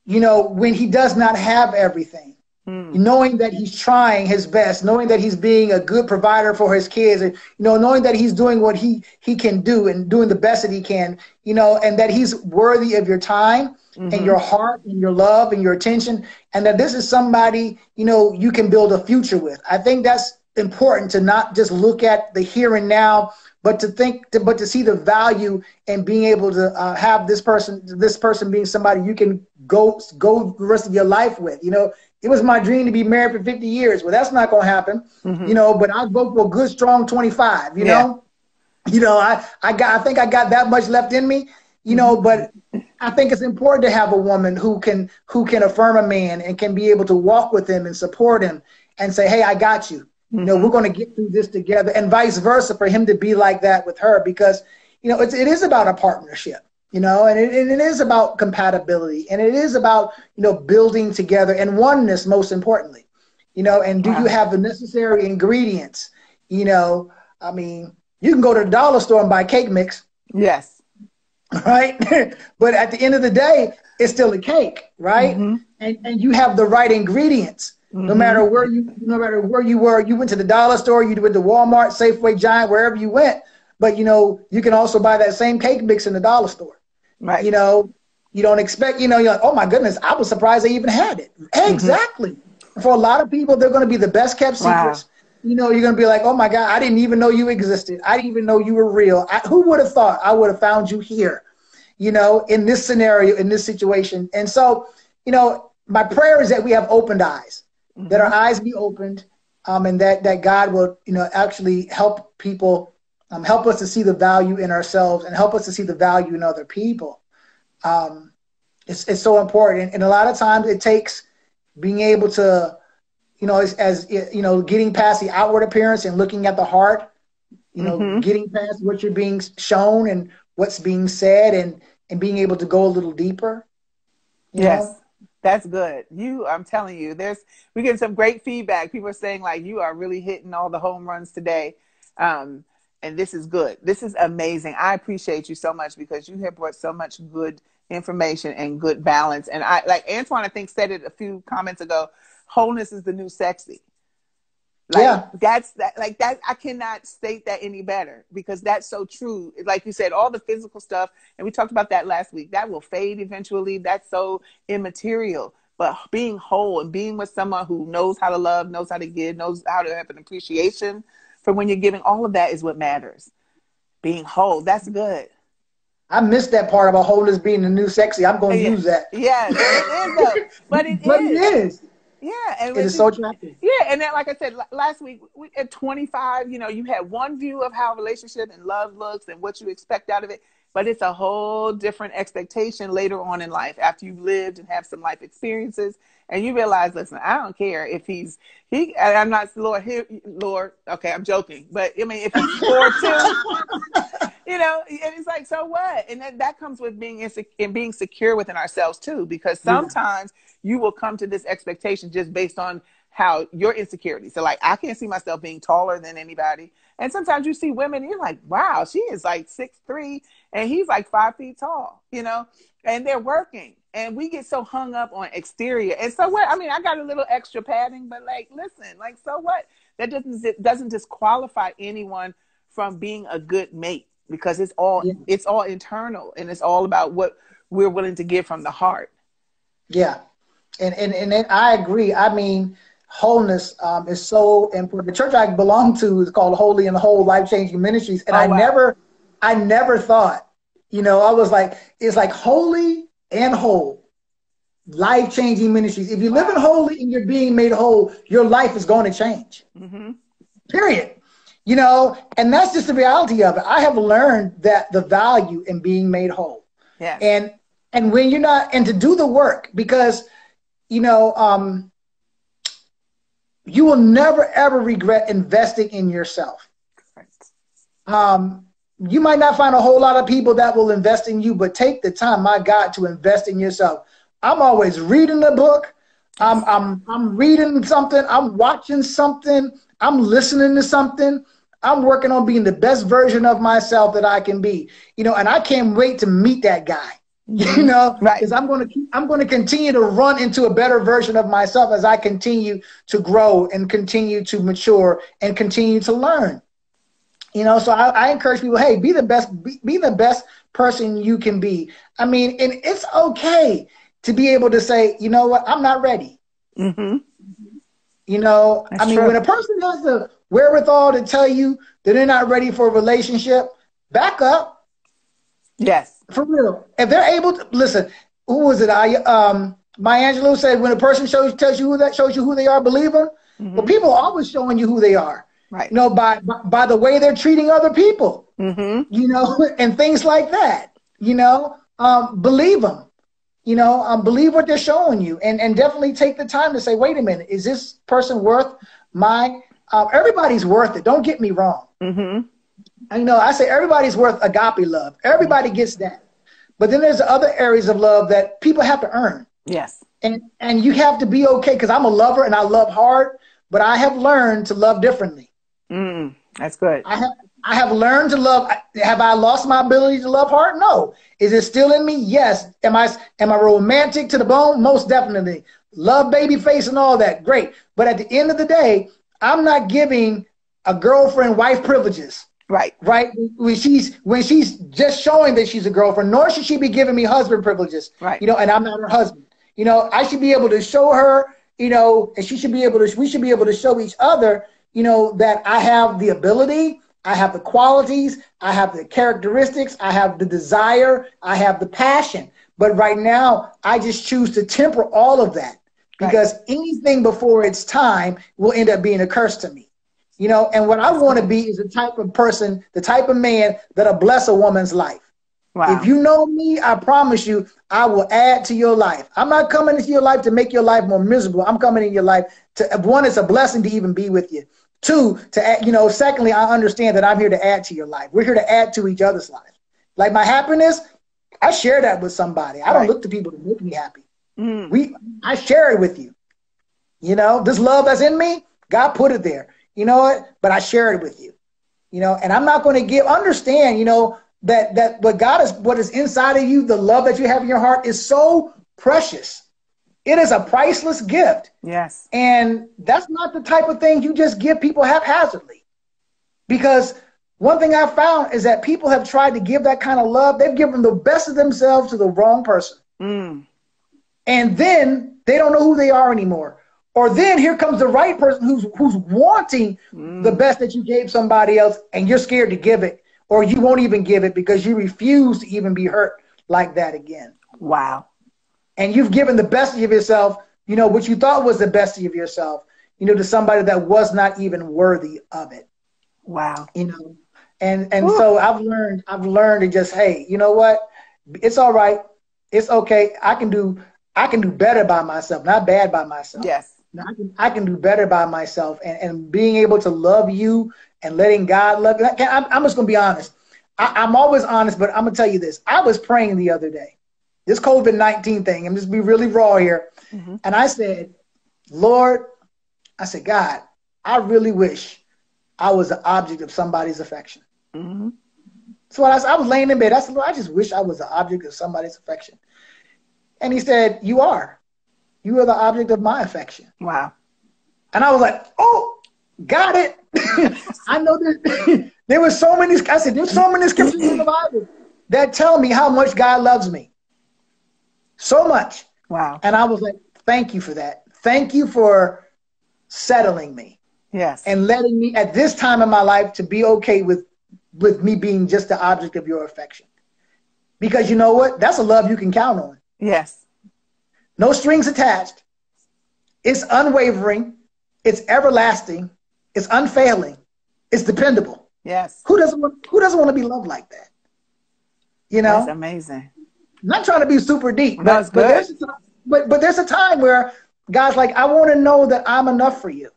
you know, when he does not have everything Mm. knowing that he's trying his best, knowing that he's being a good provider for his kids, and you know, knowing that he's doing what he he can do and doing the best that he can, you know, and that he's worthy of your time and your heart and your love and your attention, and that this is somebody you know you can build a future with. I think that's important to not just look at the here and now, but to think, to, but to see the value in being able to uh, have this person, this person being somebody you can go go the rest of your life with. You know, it was my dream to be married for 50 years. Well, that's not going to happen. Mm-hmm. You know, but I vote for a good, strong 25. You Yeah. know, you know, I I got I think I got that much left in me. You know, but I think it's important to have a woman who can who can affirm a man and can be able to walk with him and support him and say, "Hey, I got you." You know, mm-hmm. we're going to get through this together, and vice versa for him to be like that with her because you know it's, it is about a partnership. You know, and it, and it is about compatibility, and it is about you know building together and oneness most importantly. You know, and do you have the necessary ingredients? You know, I mean, you can go to the dollar store and buy cake mix, Yes. right? but at the end of the day, it's still a cake, right? Mhm. And and you have the right ingredients. No Mhm. matter where you no matter where you were, you went to the dollar store, you went to Walmart, Safeway, Giant, wherever you went. But you know, you can also buy that same cake mix in the dollar store. Right. You know, you don't expect, you know, you're like, oh my goodness, I was surprised they even had it. Exactly. For a lot of people, they're going to be the best kept Wow. secrets. You know, you're going to be like, oh my God, I didn't even know you existed. I didn't even know you were real. I, who would have thought I would have found you here, you know, in this scenario, in this situation? And so, you know, my prayer is that we have opened eyes, that our eyes be opened, um, and that, that God will, you know, actually help people, um, help us to see the value in ourselves and help us to see the value in other people. Um, it's, it's so important. And a lot of times it takes being able to, you know, as, as you know, getting past the outward appearance and looking at the heart, you know, Mhm. getting past what you're being shown and what's being said and, and being able to go a little deeper. Yes. know? That's good. You, I'm telling you, there's we get some great feedback. People are saying like you are really hitting all the home runs today, um, and this is good. This is amazing. I appreciate you so much because you have brought so much good information and good balance. And I like Antoine. I think said it a few comments ago. Wholeness is the new sexy. Like, Yeah. that's that. Like that, I cannot state that any better because that's so true. Like you said, all the physical stuff, and we talked about that last week. That will fade eventually. That's so immaterial. But being whole and being with someone who knows how to love, knows how to give, knows how to have an appreciation for when you're giving, all of that is what matters. Being whole, that's good. I missed that part about wholeness being the new sexy. I'm going to Yeah. use that. Yes, it is though. But it But is. it is. Yeah, and It is so attractive. Yeah, and then like I said last week, we, at 25, you know, you had one view of how a relationship and love looks and what you expect out of it, but it's a whole different expectation later on in life after you've lived and have some life experiences, and you realize, listen, I don't care if he's he. and I'm not Lord, here, Lord. Okay, I'm joking, but I mean, if he's four two, you know, and it's like, so what? And then that comes with being insecure and being secure within ourselves too, because sometimes you will come to this expectation just based on how your insecurity. So like, I can't see myself being taller than anybody. And sometimes you see women, you're like, wow, she is like six three, and he's like five feet tall, you know, and they're working. And we get so hung up on exterior. And so what? I mean, I got a little extra padding, but like, listen, like, so what? That doesn't it doesn't disqualify anyone from being a good mate because it's all Yeah. it's all internal and it's all about what we're willing to give from the heart. Yeah, and and and I agree. I mean, wholeness um, is so important. The church I belong to is called Holy and Whole Life Changing Ministries, and Oh, I wow. never, I never thought, you know, I was like, it's like holy and whole, life changing ministries. If you're living holy and you're being made whole, your life is going to change. hmm Period. You know, and that's just the reality of it. I have learned that the value in being made whole Yeah. and and when you're not and to do the work because you know um you will never ever regret investing in yourself um you might not find a whole lot of people that will invest in you but take the time my god to invest in yourself. I'm always reading a book. I'm i'm i'm reading something. I'm watching something. I'm listening to something. I'm working on being the best version of myself that i can be. You know and i can't wait to meet that guy. You mm-hmm. know Right. because i'm going to i'm going to continue to run into a better version of myself as i continue to grow and continue to mature and continue to learn you know so i, I encourage people hey be the best be, be the best person you can be i mean and it's okay to be able to say you know what i'm not ready hmm you know That's i mean true. when a person has the wherewithal to tell you that they're not ready for a relationship back up Yes. for real. If they're able to listen, who was it? I um Maya Angelou said when a person shows tells you who that shows you who they are, believe them. But people are always showing you who they are. Right. You know, by by, the way they're treating other people, hmm you know, and things like that. You know, um, believe them. You know, um, believe what they're showing you, and and definitely take the time to say, wait a minute, is this person worth my? Uh, everybody's worth it. Don't get me wrong. hmm I know I say everybody's worth agape love. Everybody gets that. But then there's other areas of love that people have to earn. Yes. And and you have to be okay because I'm a lover and I love hard, but I have learned to love differently. Mm. That's good. I have I have learned to love have I lost my ability to love hard? No. Is it still in me? Yes. Am I am I romantic to the bone? Most definitely. Love Babyface and all that. Great. But at the end of the day, I'm not giving a girlfriend wife privileges Right. right? When she's when she's just showing that she's a girlfriend, nor should she be giving me husband privileges. Right. You know, and I'm not her husband. You know, I should be able to show her, you know, and she should be able to we should be able to show each other, you know, that I have the ability, I have the qualities, I have the characteristics, I have the desire, I have the passion. But right now, I just choose to temper all of that because anything before it's time will end up being a curse to me. You know, and what I want to be is the type of person, the type of man that'll bless a woman's life. Wow. If you know me, I promise you, I will add to your life. I'm not coming into your life to make your life more miserable. I'm coming in your life to one, it's a blessing to even be with you. Two, to add, you know, secondly, I understand that I'm here to add to your life. We're here to add to each other's life. Like my happiness, I share that with somebody. I don't look to people to make me happy. Mm. We I share it with you. You know, this love that's in me, God put it there. You know what? But I share it with you. You know, and I'm not going to give understand, you know, that that what God is what is inside of you, the love that you have in your heart is so precious. It is a priceless gift. Yes. And that's not the type of thing you just give people haphazardly. Because one thing I found is that people have tried to give that kind of love. They've given the best of themselves to the wrong person Mm. and then they don't know who they are anymore. Or then here comes the right person who's who's wanting the best that you gave somebody else, and you're scared to give it, or you won't even give it because you refuse to even be hurt like that again. Wow. And you've given the best of yourself, you know, what you thought was the best of yourself, you know, to somebody that was not even worthy of it. Wow. You know, and and so I've learned I've learned to just hey, you know what? It's all right. It's okay. I can do I can do better by myself, not bad by myself. Yes. I can, I can do better by myself and, and being able to love you and letting God love you. I'm, I'm just going to be honest. I, am always honest, but I'm going to tell you this. I was praying the other day, this COVID 19 thing. I'm just be really raw here. Mm-hmm. And I said, Lord, I said, God, I really wish I was the object of somebody's affection. Mm-hmm. So I, I was laying in bed. I said, Lord, I just wish I was the object of somebody's affection. And he said, You are. You are the object of my affection. Wow. And I was like, Oh, got it. I know that there were so many, I said, there's so many scriptures in the Bible that tell me how much God loves me. So much. Wow. And I was like, thank you for that. Thank you for settling me. Yes. And letting me at this time in my life to be okay with with me being just the object of your affection. Because you know what? That's a love you can count on. Yes. No strings attached. It's unwavering. It's everlasting. It's unfailing. It's dependable. Yes. Who doesn't want who doesn't want to be loved like that? You know? That's amazing. I'm not trying to be super deep, but, but, but there's a, but but there's a time where God's like, I want to know that I'm enough for you.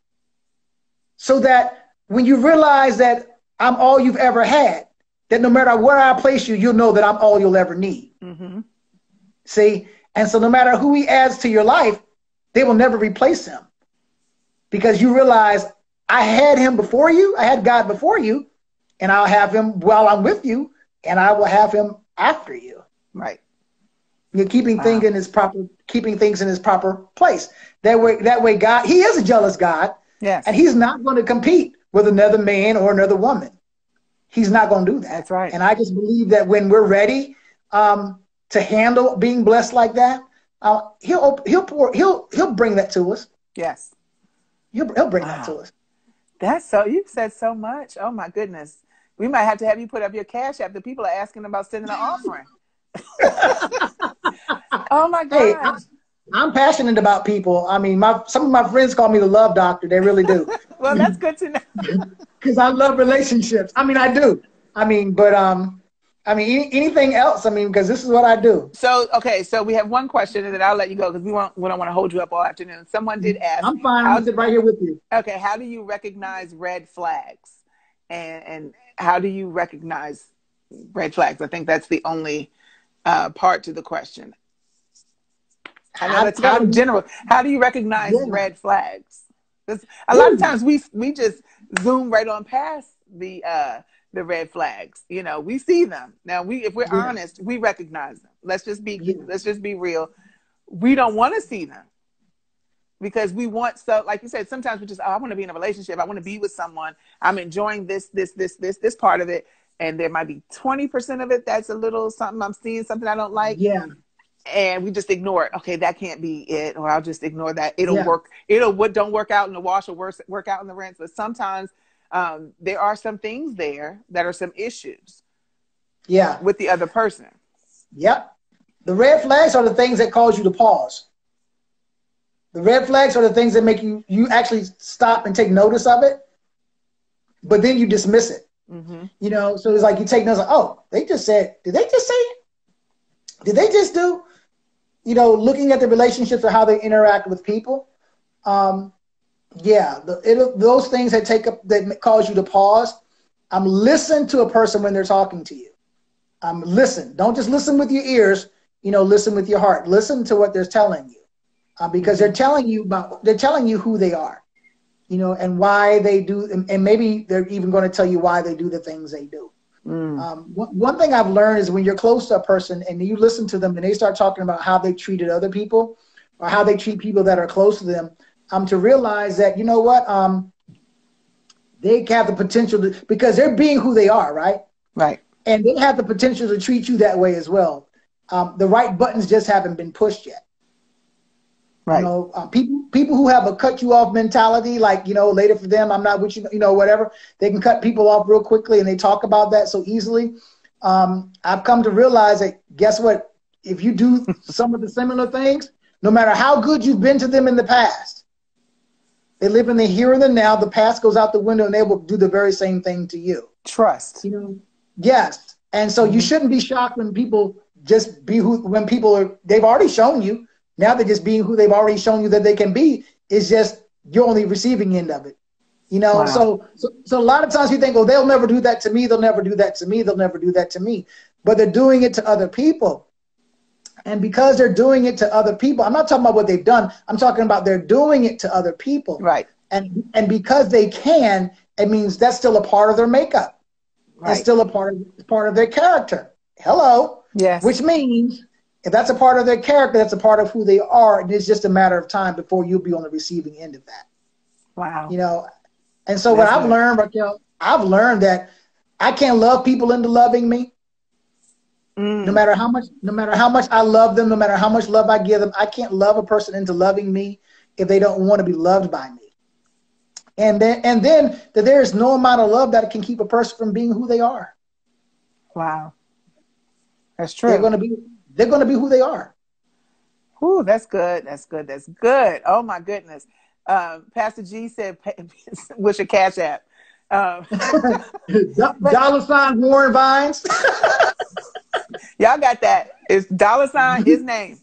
So that when you realize that I'm all you've ever had, that no matter where I place you, you'll know that I'm all you'll ever need. Mm-hmm. See? And so no matter who he adds to your life, they will never replace him. Because you realize I had him before you, I had God before you, and I'll have him while I'm with you, and I will have him after you. Right. You're keeping wow. things in his proper keeping things in his proper place. That way that way God he is a jealous God. Yes. And he's not going to compete with another man or another woman. He's not going to do that. That's right. And I just believe that when we're ready um, to handle being blessed like that, uh, he'll he'll pour he'll he'll bring that to us. Yes. He'll he'll bring wow. that to us. That's so you've said so much. Oh my goodness. We might have to have you put up your cash app. The people are asking about sending an offering. oh my god. Hey, I'm, I'm, passionate about people. I mean, my some of my friends call me the love doctor. They really do. well, that's good to know. Because I love relationships. I mean, I do. I mean, but um, I mean, any, anything else? I mean, because this is what I do. So, okay, so we have one question, and then I'll let you go because we want we don't want to hold you up all afternoon. Someone did ask. I'm fine. I'll sit right here with you. Okay, how do you recognize red flags, and and how do you recognize red flags? I think that's the only uh, part to the question. I know that's kind of general. How do you recognize yeah. red flags? A lot of times we we just zoom right on past the uh, the red flags. You know, we see them. Now we if we're yeah. honest, we recognize them. Let's just be yeah. let's just be real. We don't want to see them. Because we want so like you said, sometimes we just oh, I want to be in a relationship. I want to be with someone. I'm enjoying this, this, this, this, this part of it. And there might be 20% of it that's a little something I'm seeing, something I don't like. Yeah and we just ignore it. Okay, that can't be it, or I'll just ignore that. It'll yeah. work. It'll what don't work out in the wash or work work out in the rinse. But sometimes um, there are some things there that are some issues. Yeah. With the other person. Yep. The red flags are the things that cause you to pause. The red flags are the things that make you you actually stop and take notice of it, but then you dismiss it. Mm-hmm. You know, so it's like you take notice. Like, oh, they just said. Did they just say it? Did they just do? You know, looking at the relationships or how they interact with people. Um, yeah, the, those things that take up that cause you to pause. I'm um, listen to a person when they're talking to you. I'm listen. Don't just listen with your ears. You know, listen with your heart. Listen to what they're telling you, uh, because they're telling you about. They're telling you who they are, you know, and why they do, and, and maybe they're even going to tell you why they do the things they do. Mm. Um, one, one thing I've learned is when you're close to a person and you listen to them and they start talking about how they treated other people or how they treat people that are close to them, um, to realize that you know what um, they have the potential to because they're being who they are, right? Right. And they have the potential to treat you that way as well. Um, the right buttons just haven't been pushed yet. Right. You know, uh, people people who have a cut you off mentality, like you know, later for them, I'm not with you, you know, whatever. They can cut people off real quickly, and they talk about that so easily. Um, I've come to realize that guess what? If you do some of the similar things, no matter how good you've been to them in the past, they live in the here and the now. The past goes out the window and they will do the very same thing to you. Trust. You know, yes. And so mm-hmm. you shouldn't be shocked when people just be who, when people are, they've already shown you. Now they're just being who they've already shown you that they can be. Is just you're only receiving end of it. You know, wow. so, so so a lot of times you think, oh, they'll never do that to me. They'll never do that to me. They'll never do that to me. But they're doing it to other people. And because they're doing it to other people, I'm not talking about what they've done. I'm talking about they're doing it to other people. Right. And and because they can, it means that's still a part of their makeup. Right. That's still a part of part of their character. Hello. Yes. Which means if that's a part of their character, that's a part of who they are, and it's just a matter of time before you'll be on the receiving end of that. Wow. You know, and so That's what I've learned, Racquelle, I've learned that I can't love people into loving me. Mm. No matter how much, no matter how much I love them, no matter how much love I give them, I can't love a person into loving me if they don't want to be loved by me. And then, and then that there is no amount of love that can keep a person from being who they are. Wow, that's true. They're going to be, they're going to be who they are. Ooh, that's good. That's good. That's good. Oh my goodness. Um, Pastor G said, "What's your cash app?" Um, dollar sign Warren Vines. Y'all got that? It's dollar sign his name.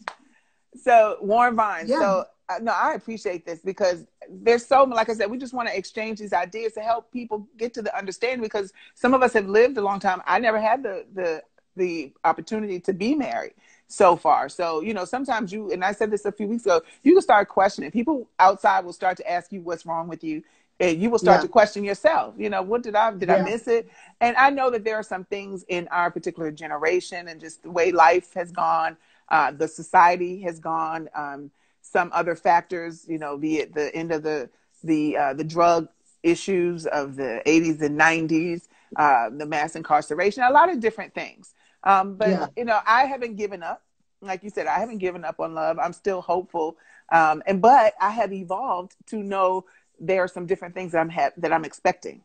So Warren Vines. Yeah. So uh, no, I appreciate this because there's so like I said, we just want to exchange these ideas to help people get to the understanding because some of us have lived a long time. I never had the the the opportunity to be married so far. So, you know, sometimes you, and I said this a few weeks ago, you can start questioning. People outside will start to ask you what's wrong with you. You will start yeah. to question yourself. You know, what did I, did yeah. I miss it? And I know that there are some things in our particular generation and just the way life has gone, uh, the society has gone, um, some other factors, you know, be it the end of the, the, uh, the drug issues of the 80s and 90s, uh, the mass incarceration, a lot of different things. Um, but yeah. you know, I haven't given up. Like you said, I haven't given up on love. I'm still hopeful. Um, and but I have evolved to know there are some different things that I'm ha- that I'm expecting.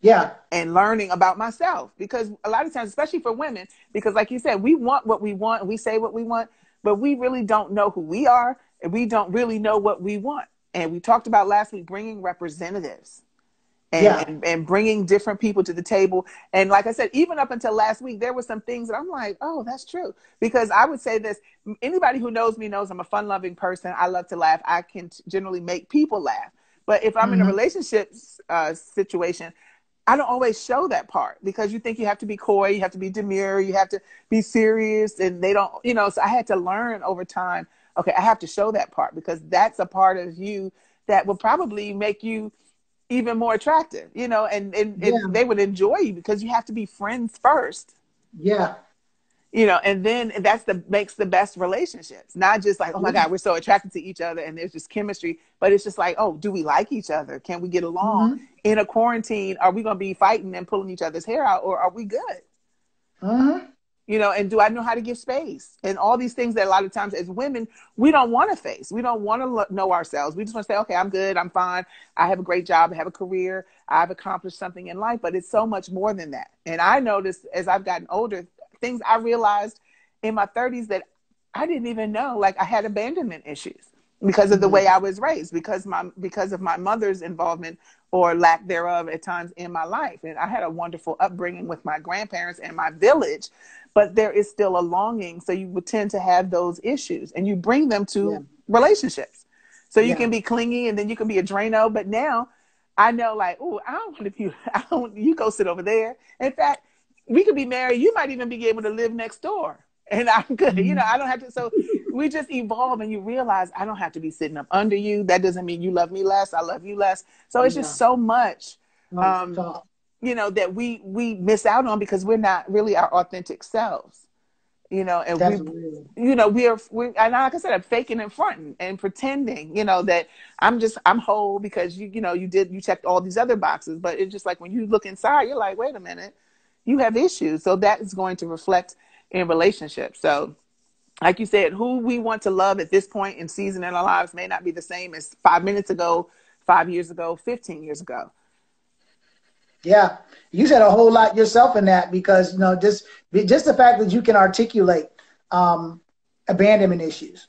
Yeah. And learning about myself because a lot of times, especially for women, because like you said, we want what we want, and we say what we want, but we really don't know who we are and we don't really know what we want. And we talked about last week bringing representatives and, yeah. and, and, bringing different people to the table. And like I said, even up until last week, there were some things that I'm like, oh, that's true. Because I would say this anybody who knows me knows I'm a fun loving person. I love to laugh. I can generally make people laugh. But if I'm mm-hmm. in a mm-hmm. relationship uh, situation, I don't always show that part because you think you have to be coy, you have to be demure, you have to be serious, and they don't, you know. So I had to learn over time. Okay, I have to show that part because that's a part of you that will probably make you even more attractive, you know, and, and, yeah. and, they would enjoy you because you have to be friends first. Yeah. You know, and then that's the makes the best relationships. Not just like, oh my God, we're so attracted to each other and there's just chemistry, but it's just like, oh, do we like each other? Can we get along? Mm-hmm. In a quarantine, are we gonna be fighting and pulling each other's hair out or are we good? Mm-hmm you know and do i know how to give space and all these things that a lot of times as women we don't want to face we don't want to know ourselves we just want to say okay i'm good i'm fine i have a great job i have a career i've accomplished something in life but it's so much more than that and i noticed as i've gotten older things i realized in my 30s that i didn't even know like i had abandonment issues because of the way mm-hmm. I was raised, because my because of my mother's involvement or lack thereof at times in my life. And I had a wonderful upbringing with my grandparents and my village, but there is still a longing. So you would tend to have those issues and you bring them to yeah. relationships. So you yeah. can be clingy and then you can be a Drano. But now I know like, oh, I don't want to be, I don't, you go sit over there. In fact, we could be married. You might even be able to live next door and I'm good. You know, I don't have to. So we just evolve, and you realize I don't have to be sitting up under you. That doesn't mean you love me less. I love you less. So it's just so much. Um, you know that we we miss out on because we're not really our authentic selves you know and we you know we are we and like i said i'm faking and fronting and pretending you know that i'm just i'm whole because you you know you did you checked all these other boxes but it's just like when you look inside you're like wait a minute you have issues so that is going to reflect in relationships so like you said who we want to love at this point in season in our lives may not be the same as five minutes ago five years ago 15 years ago yeah, you said a whole lot yourself in that because you know just just the fact that you can articulate um, abandonment issues.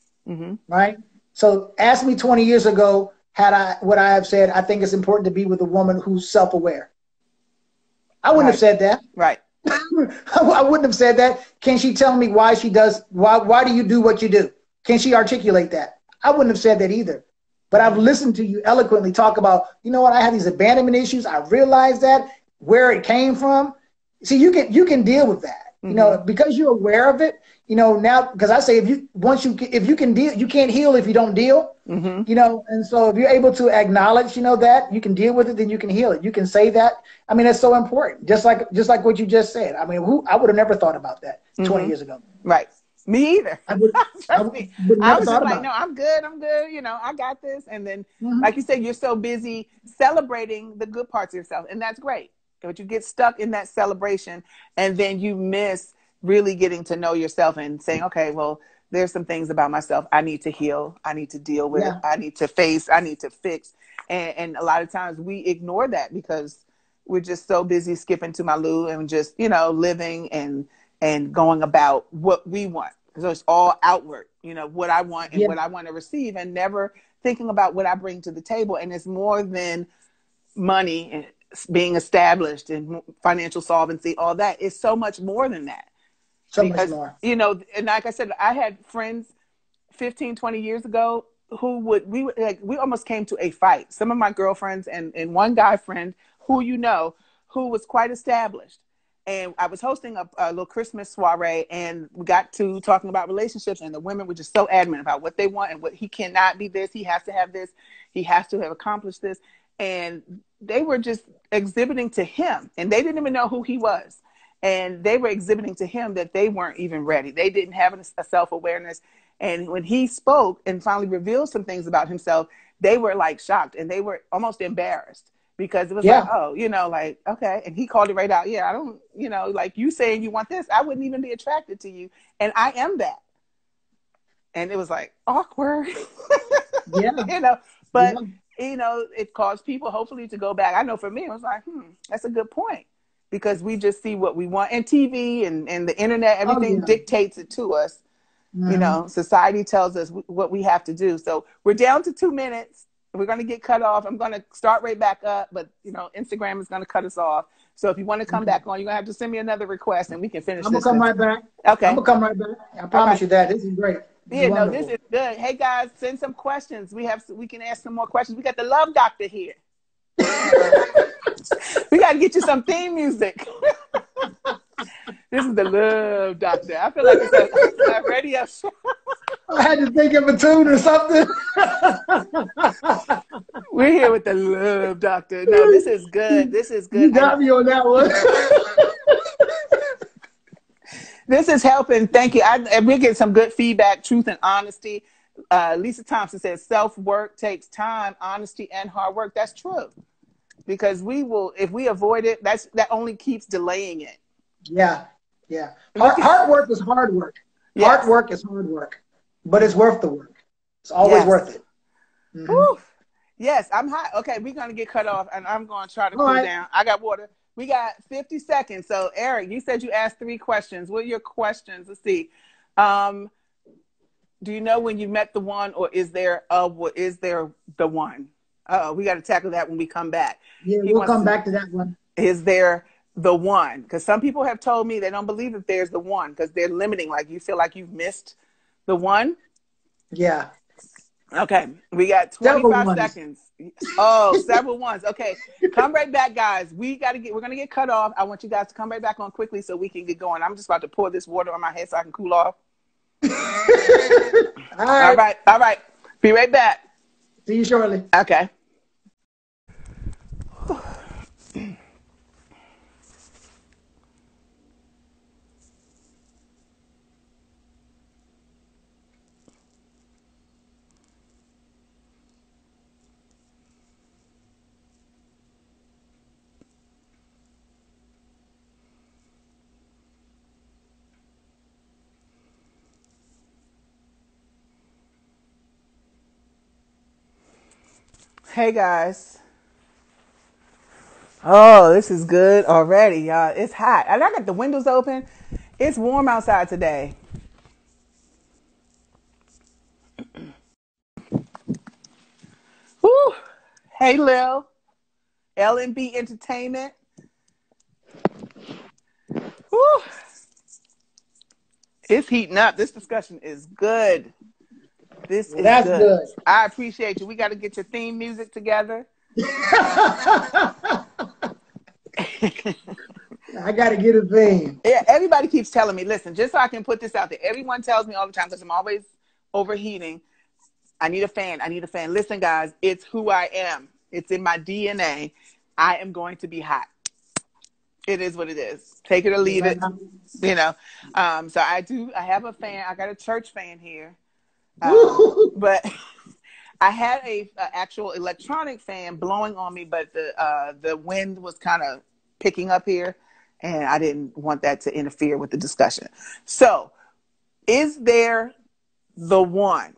right? So ask me 20 years ago, had I what I have said, I think it's important to be with a woman who's self-aware. I wouldn't have said that. Right. I wouldn't have said that. Can she tell me why she does why why do you do what you do? Can she articulate that? I wouldn't have said that either. But I've listened to you eloquently talk about, you know what, I have these abandonment issues. I realize that where it came from. See, you can you can deal with that. Mm-hmm. You know, because you're aware of it, you know, now because I say if you once you if you can deal you can't heal if you don't deal. Mm-hmm. You know, and so if you're able to acknowledge, you know, that you can deal with it, then you can heal it. You can say that. I mean, that's so important. Just like just like what you just said. I mean, who I would have never thought about that mm-hmm. 20 years ago. Right. Me either. I would, I would, I was just like, no. I'm good. I'm good. You know, I got this. And then, Mhm. like you said, you're so busy celebrating the good parts of yourself, and that's great. But you get stuck in that celebration, and then you miss really getting to know yourself and saying, okay, well, there's some things about myself I need to heal. I need to deal with. Yeah. I need to face. I need to fix. And, and a lot of times we ignore that because we're just so busy skipping to my loo and just you know living and and going about what we want so it's all outward you know what i want and Yeah. what i want to receive and never thinking about what i bring to the table and it's more than money and being established and financial solvency all that is so much more than that. So because much more. you know and like i said i had friends 15 20 years ago who would we would like we almost came to a fight. Some of my girlfriends and and one guy friend who you know who was quite established. And i was hosting a, a little christmas soiree and we got to talking about relationships and the women were just so adamant about what they want and what he cannot be this he has to have this he has to have accomplished this and they were just exhibiting to him and they didn't even know who he was. And they were exhibiting to him that they weren't even ready. They didn't have a self-awareness. And when he spoke and finally revealed some things about himself they were like shocked and they were almost embarrassed because it was Yeah. like oh you know like okay. And he called it right out. Yeah i don't you know like you saying you want this i wouldn't even be attracted to you. And i am that. And it was like awkward. Yeah. you know but Yeah. You know it caused people hopefully to go back i know for me it was like hmm that's a good point because we just see what we want and tv and, and the internet everything Oh, yeah. dictates it to us you Mhm. know society tells us wh- what we have to do so we're down to two minutes we're going to get cut off i'm going to start right back up but you know instagram is going to cut us off so if you want to come back on you're going to have to send me another request and we can finish I'm gonna this come right back. okay I'm gonna come right back. I promise right. you that. This is great. Yeah, no, this is good. Hey guys, send some questions. We have we can ask some more questions. We got the love doctor here. we got to get you some theme music. this is the love doctor. I feel like it's a, a radio show. I had to think of a tune or something. We're here with the love doctor. No, this is good. This is good. you got me on that one. This is helping. Thank you. I, and we get some good feedback, truth and honesty. Uh, Lisa Thompson says self work takes time, honesty, and hard work. That's true. Because we will, if we avoid it, that's that only keeps delaying it. yeah, yeah. Hard, hard work is hard work. Yes. Hard work is hard work, but it's worth the work. It's always Yes. worth it. Mhm. Yes, I'm hot. Okay, we're gonna get cut off, and I'm gonna try to All cool right. down. I got water. We got 50 seconds. So, Eric, you said you asked three questions. What are your questions? Let's see. Um, do you know when you met the one, or is there a is there the one? Oh, we got to tackle that when we come back. Yeah, He we'll come to- back to that one. Is there the one? Because some people have told me they don't believe that there's the one because they're limiting. Like you feel like you've missed the one. Yeah. Okay, we got 25 seconds. Oh, several ones. Okay, come right back, guys. We got to get. We're gonna get cut off. I want you guys to come right back on quickly so we can get going. I'm just about to pour this water on my head so I can cool off. All All right. right, all right. Be right back. See you shortly. Okay. Hey guys. Oh, this is good already, y'all. It's hot. And I got the windows open. It's warm outside today. Woo. Hey Lil. LNB Entertainment. Woo. It's heating up. This discussion is good. This is That's good. good. I appreciate you. We got to get your theme music together. I got to get a thing. Yeah, everybody keeps telling me, listen, just so I can put this out there. Everyone tells me all the time because I'm always overheating. I need a fan. I need a fan. Listen, guys, it's who I am. It's in my DNA. I am going to be hot. It is what it is. Take it or leave it. You know. Um, so I do. I have a fan. I got a church fan here, um, but I had a, a actual electronic fan blowing on me, but the uh, the wind was kind of picking up here, and I didn't want that to interfere with the discussion. So, is there the one?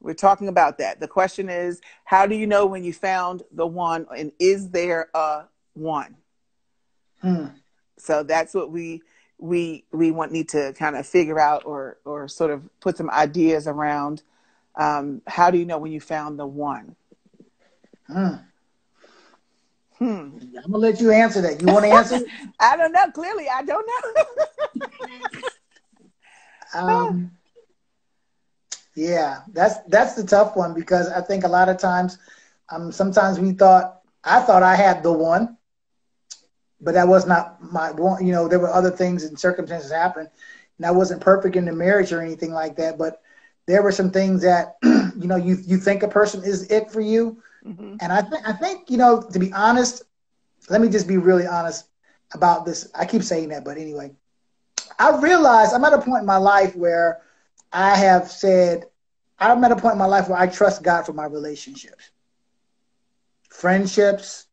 We're talking about that. The question is, how do you know when you found the one, and is there a one? Hmm. So that's what we we we want need to kind of figure out or or sort of put some ideas around. Um, how do you know when you found the one? Hmm. Hmm. I'm gonna let you answer that. You want to answer? I don't know. Clearly, I don't know. um, yeah, that's that's the tough one because I think a lot of times, um, sometimes we thought I thought I had the one, but that was not my one. You know, there were other things and circumstances happened, and I wasn't perfect in the marriage or anything like that. But there were some things that you know you you think a person is it for you, Mhm. and I think I think you know to be honest, let me just be really honest about this. I keep saying that, but anyway, I realize I'm at a point in my life where I have said I'm at a point in my life where I trust God for my relationships, friendships,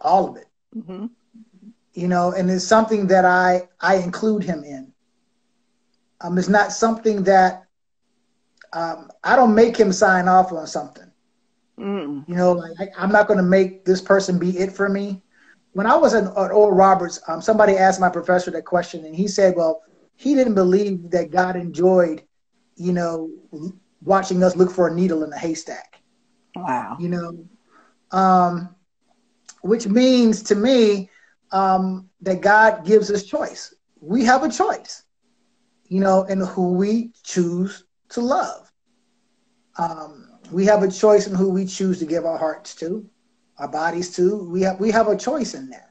all of it. Mhm. You know, and it's something that I I include Him in. Um, it's not something that um, I don't make Him sign off on something. Mm. You know, like I, I'm not going to make this person be it for me. When I was an, at Oral Roberts, um, somebody asked my professor that question, and he said, "Well, he didn't believe that God enjoyed, you know, watching us look for a needle in a haystack." Wow. You know, um, which means to me um, that God gives us choice. We have a choice, you know, in who we choose to love. Um, we have a choice in who we choose to give our hearts to, our bodies to. We have we have a choice in that.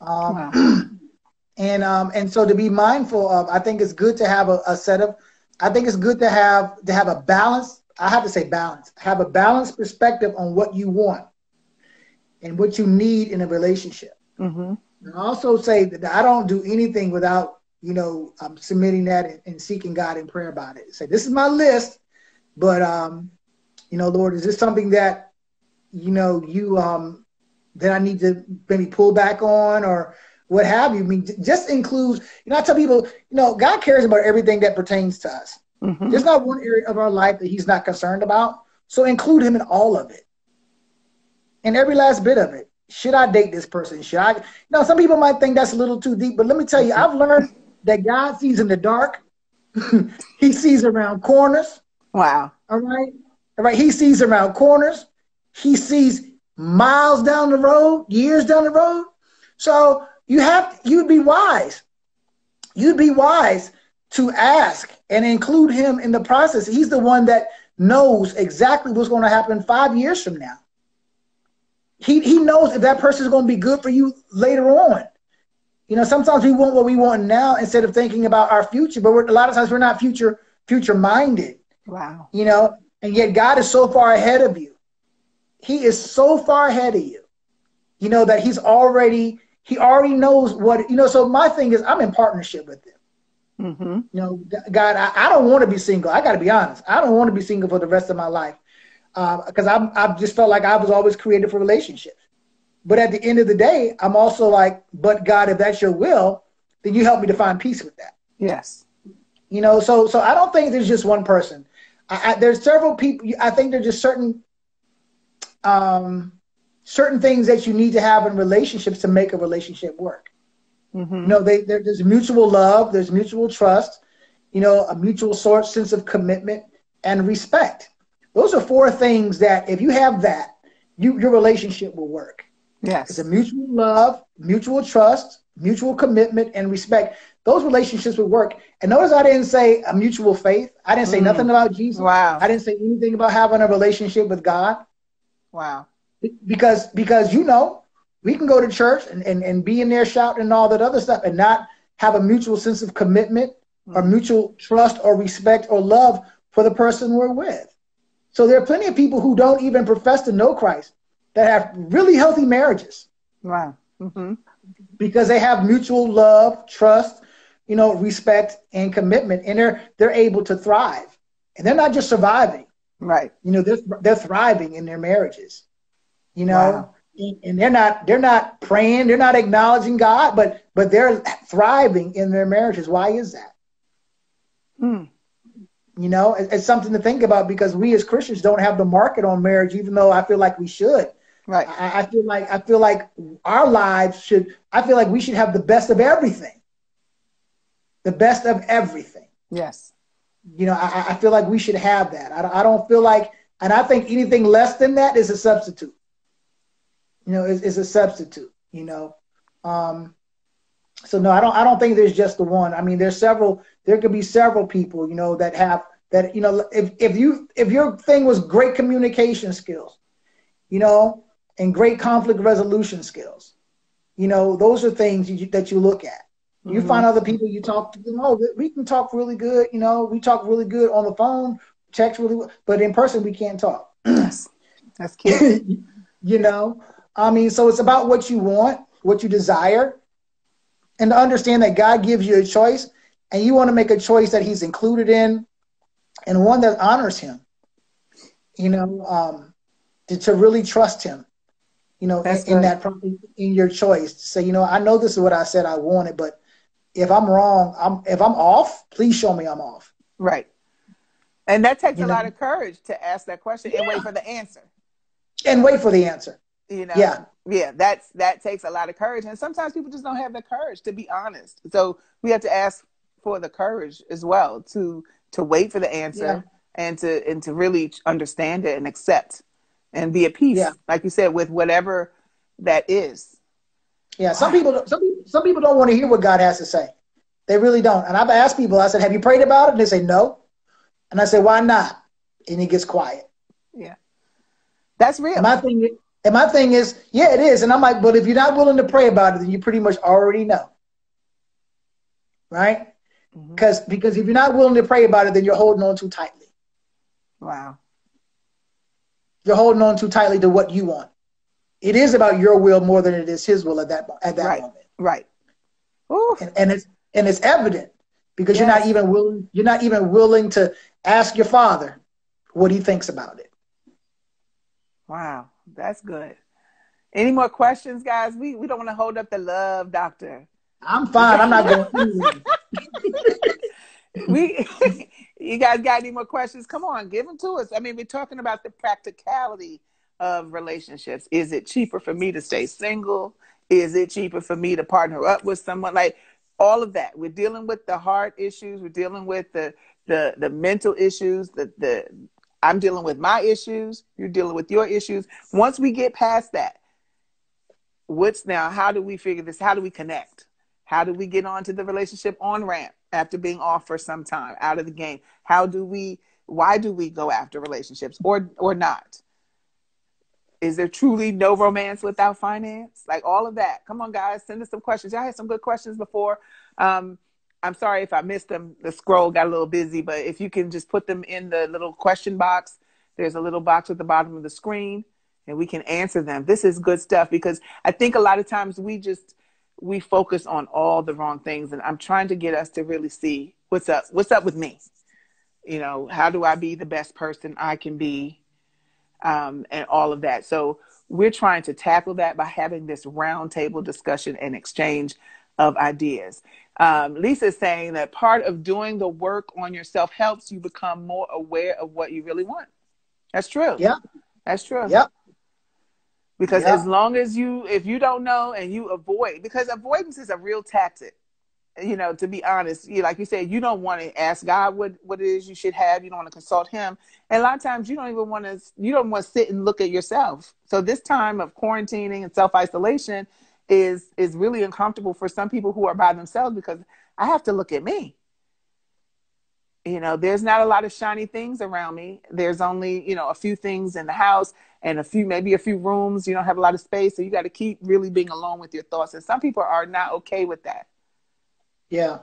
Um, Wow. and um, and so to be mindful of, I think it's good to have a, a set of. I think it's good to have to have a balance. I have to say balance. Have a balanced perspective on what you want and what you need in a relationship. hmm And I also say that I don't do anything without you know um, submitting that and, and seeking God in prayer about it. Say this is my list, but um, you know, Lord, is this something that you know you um, that I need to maybe pull back on or what have you? I mean, just includes. You know, I tell people, you know, God cares about everything that pertains to us. hmm There's not one area of our life that He's not concerned about. So include Him in all of it, in every last bit of it. Should I date this person? Should I? You know, some people might think that's a little too deep, but let me tell you, I've learned that God sees in the dark. he sees around corners. Wow. All right. All right. He sees around corners. He sees miles down the road, years down the road. So you have you'd be wise. You'd be wise to ask and include him in the process. He's the one that knows exactly what's going to happen five years from now. He he knows if that person is going to be good for you later on. You know, sometimes we want what we want now instead of thinking about our future. But we're, a lot of times we're not future future minded Wow. you know, and yet God is so far ahead of you. He is so far ahead of you, you know, that He's already, He already knows what, you know. So my thing is, I'm in partnership with Him. Mm-hmm. You know, God, I, I don't want to be single. I got to be honest. I don't want to be single for the rest of my life because I'm I've just felt like I was always created for relationships. But at the end of the day, I'm also like, but God, if that's your will, then you help me to find peace with that. Yes. You know, so so I don't think there's just one person. I, I, there's several people. I think there's just certain um, certain things that you need to have in relationships to make a relationship work. hmm You know, they, there's mutual love, there's mutual trust, you know, a mutual sort sense of commitment and respect. Those are four things that if you have that, you, your relationship will work. Yes. It's a mutual love, mutual trust, mutual commitment, and respect. Those relationships will work. And notice I didn't say a mutual faith. I didn't say Mm. nothing about Jesus. Wow. I didn't say anything about having a relationship with God Wow. because because you know we can go to church and, and, and be in there shouting and all that other stuff and not have a mutual sense of commitment or mutual trust or respect or love for the person we're with. So there are plenty of people who don't even profess to know Christ that have really healthy marriages Wow. Mm-hmm. because they have mutual love, trust, you know, respect and commitment, and they're they're able to thrive. And they're not just surviving. Right. You know, they're they're thriving in their marriages. You know, Wow. and, they're not they're not praying, they're not acknowledging God, but but they're thriving in their marriages. Why is that? Mm. You know, it- it's something to think about because we as Christians don't have the market on marriage, even though I feel like we should. Right. I, I feel like I feel like our lives should. I feel like we should have the best of everything. The best of everything. Yes. You know, I, I feel like we should have that. I, don't- I don't feel like, and I think anything less than that is a substitute. You know, is, is a substitute. You know, um, so no, I don't. I don't think there's just the one. I mean, there's several. There could be several people. You know, that have that. You know, if if you if your thing was great communication skills, you know, and great conflict resolution skills, you know, those are things you, that you look at. You Mhm. find other people you talk to them. Oh, we can talk really good. You know, we talk really good on the phone, text really well, but in person we can't talk. That's key. you know, I mean, so it's about what you want, what you desire, and to understand that God gives you a choice, and you want to make a choice that He's included in, and one that honors Him. You know, um, to, to really trust Him. You know, in, in that in your choice. To say, you know, I know this is what I said I wanted, but if I'm wrong, I'm if I'm off, please show me I'm off. right. And that takes You a know? lot of courage to ask that question and wait for the answer. And wait for the answer. You know? Yeah. Yeah. That's that takes a lot of courage. And sometimes people just don't have the courage to be honest. So we have to ask for the courage as well to to wait for the answer Yeah. and to and to really understand it and accept and be at peace, Yeah. like you said, with whatever that is. Yeah, some people, some some people don't want to hear what God has to say. They really don't. And I've asked people. I said, "Have you prayed about it?" And they say, "No." And I say, "Why not?" And he gets quiet. Yeah. That's real. And my thing, and my thing is, yeah, it is. And I'm like, but if you're not willing to pray about it, then you pretty much already know, right? Mhm. Because because if you're not willing to pray about it, then you're holding on too tightly. Wow. You're holding on too tightly to what you want. It is about your will more than it is His will at that at that Right. moment. Right. Ooh. and, and it's and it's evident because you're not even willing you're not even willing to ask your father what he thinks about it. Wow. That's good. Any more questions, guys? We we don't want to hold up the love, doctor. I'm fine. I'm not going. we you guys got any more questions? Come on give them to us. I mean we're talking about the practicality of relationships. Is it cheaper for me to stay single? Is it cheaper for me to partner up with someone? Like all of that. We're dealing with the heart issues. We're dealing with the the the mental issues the the i'm dealing with my issues. You're dealing with your issues. Once we get past that what's now how do we figure this how do we connect how do we get onto the relationship on ramp after being off for some time out of the game? How do we why do we go after relationships or or not? Is there truly no romance without finance? Like all of that. Come on guys send us some questions. Y'all had some good questions before. Um i'm sorry if i missed them. The scroll got a little busy but if you can just put them in the little question box there's a little box at the bottom of the screen and we can answer them. This is good stuff because i think a lot of times we just we focus on all the wrong things and i'm trying to get us to really see what's up what's up with me. You know how do i be the best person i can be? Um, and all of that. So we're trying to tackle that by having this roundtable discussion and exchange of ideas. Um, lisa's saying that part of doing the work on yourself helps you become more aware of what you really want. That's true. Yeah. that's true. Yep. Because as long as you if you don't know and you avoid because avoidance is a real tactic you know, to be honest, you like you said, you don't want to ask God what what it is you should have. You don't want to consult Him, and a lot of times you don't even want to. You don't want to sit and look at yourself. So this time of quarantining and self isolation is is really uncomfortable for some people who are by themselves because I have to look at me. You know, there's not a lot of shiny things around me. There's only you know a few things in the house and a few maybe a few rooms. You don't have a lot of space, so you got to keep really being alone with your thoughts. And some people are not okay with that. Yeah.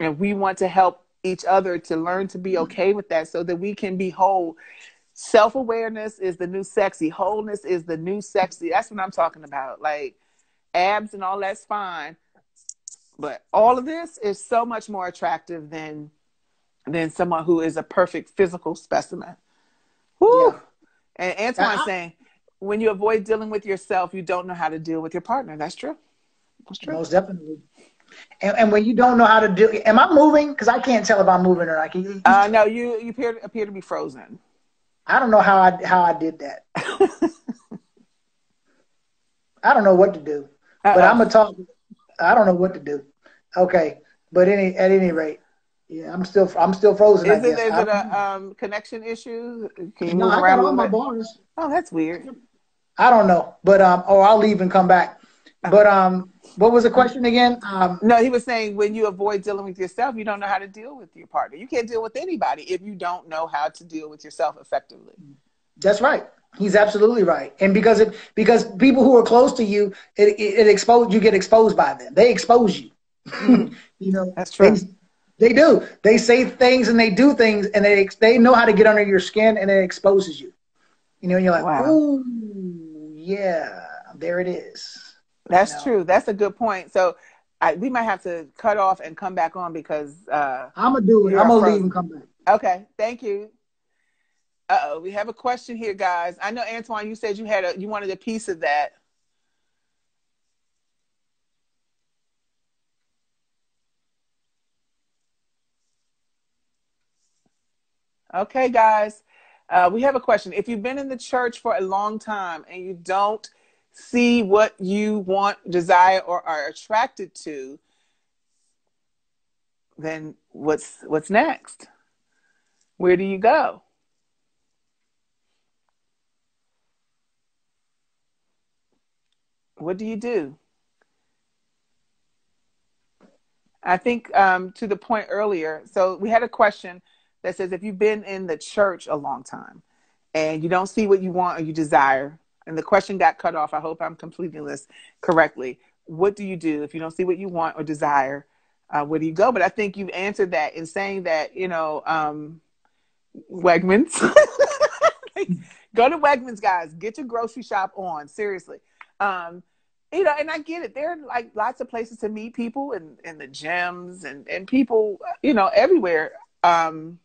And we want to help each other to learn to be mm-hmm. okay with that so that we can be whole. Self awareness is the new sexy. Wholeness is the new sexy. That's what I'm talking about. Like abs and all that's fine. But all of this is so much more attractive than than someone who is a perfect physical specimen. Woo! Yeah. And Antoine's I- saying, when you avoid dealing with yourself, you don't know how to deal with your partner. That's true. That's true. Most definitely. And, and when you don't know how to do, am I moving? Because I can't tell if I'm moving or not. Can Uh, no, you you appear appear to be frozen. I don't know how I how I did that. I don't know what to do. But Uh-oh. I'm gonna talk. I don't know what to do. Okay, but any at any rate, yeah, I'm still I'm still frozen. I Is it guess. is it a um, connection issue? Can you no, move I around got all my bars. Oh, that's weird. I don't know, but um, or I'll leave and come back. Uh-huh. But um, what was the question again? Um, No, he was saying when you avoid dealing with yourself, you don't know how to deal with your partner. You can't deal with anybody if you don't know how to deal with yourself effectively. That's right. He's absolutely right. And because it because people who are close to you, it it, it expose you get exposed by them. They expose you. you know, That's true. They, they do. They say things and they do things, and they they know how to get under your skin, and it exposes you. You know, and you're like, Wow. ooh, yeah, there it is. That's true. That's a good point. So I, we might have to cut off and come back on because. Uh, I'm gonna do it. I'm gonna leave and come back. okay, thank you. Uh oh, we have a question here, guys. I know Antoine, you said you had a you wanted a piece of that. Okay, guys, uh, we have a question. If you've been in the church for a long time and you don't see what you want, desire, or are attracted to, then what's what's next? Where do you go? What do you do? I think um, to the point earlier, so we had a question that says if you've been in the church a long time and you don't see what you want or you desire, and the question got cut off, I hope I'm completing this correctly. What do you do if you don't see what you want or desire? Uh, where do you go? But I think you've answered that in saying that, you know, um, Wegmans. go to Wegmans, guys. Get your grocery shop on. Seriously. Um, you know, and I get it. There are like lots of places to meet people and in, the gyms and, and people, you know, everywhere. Um,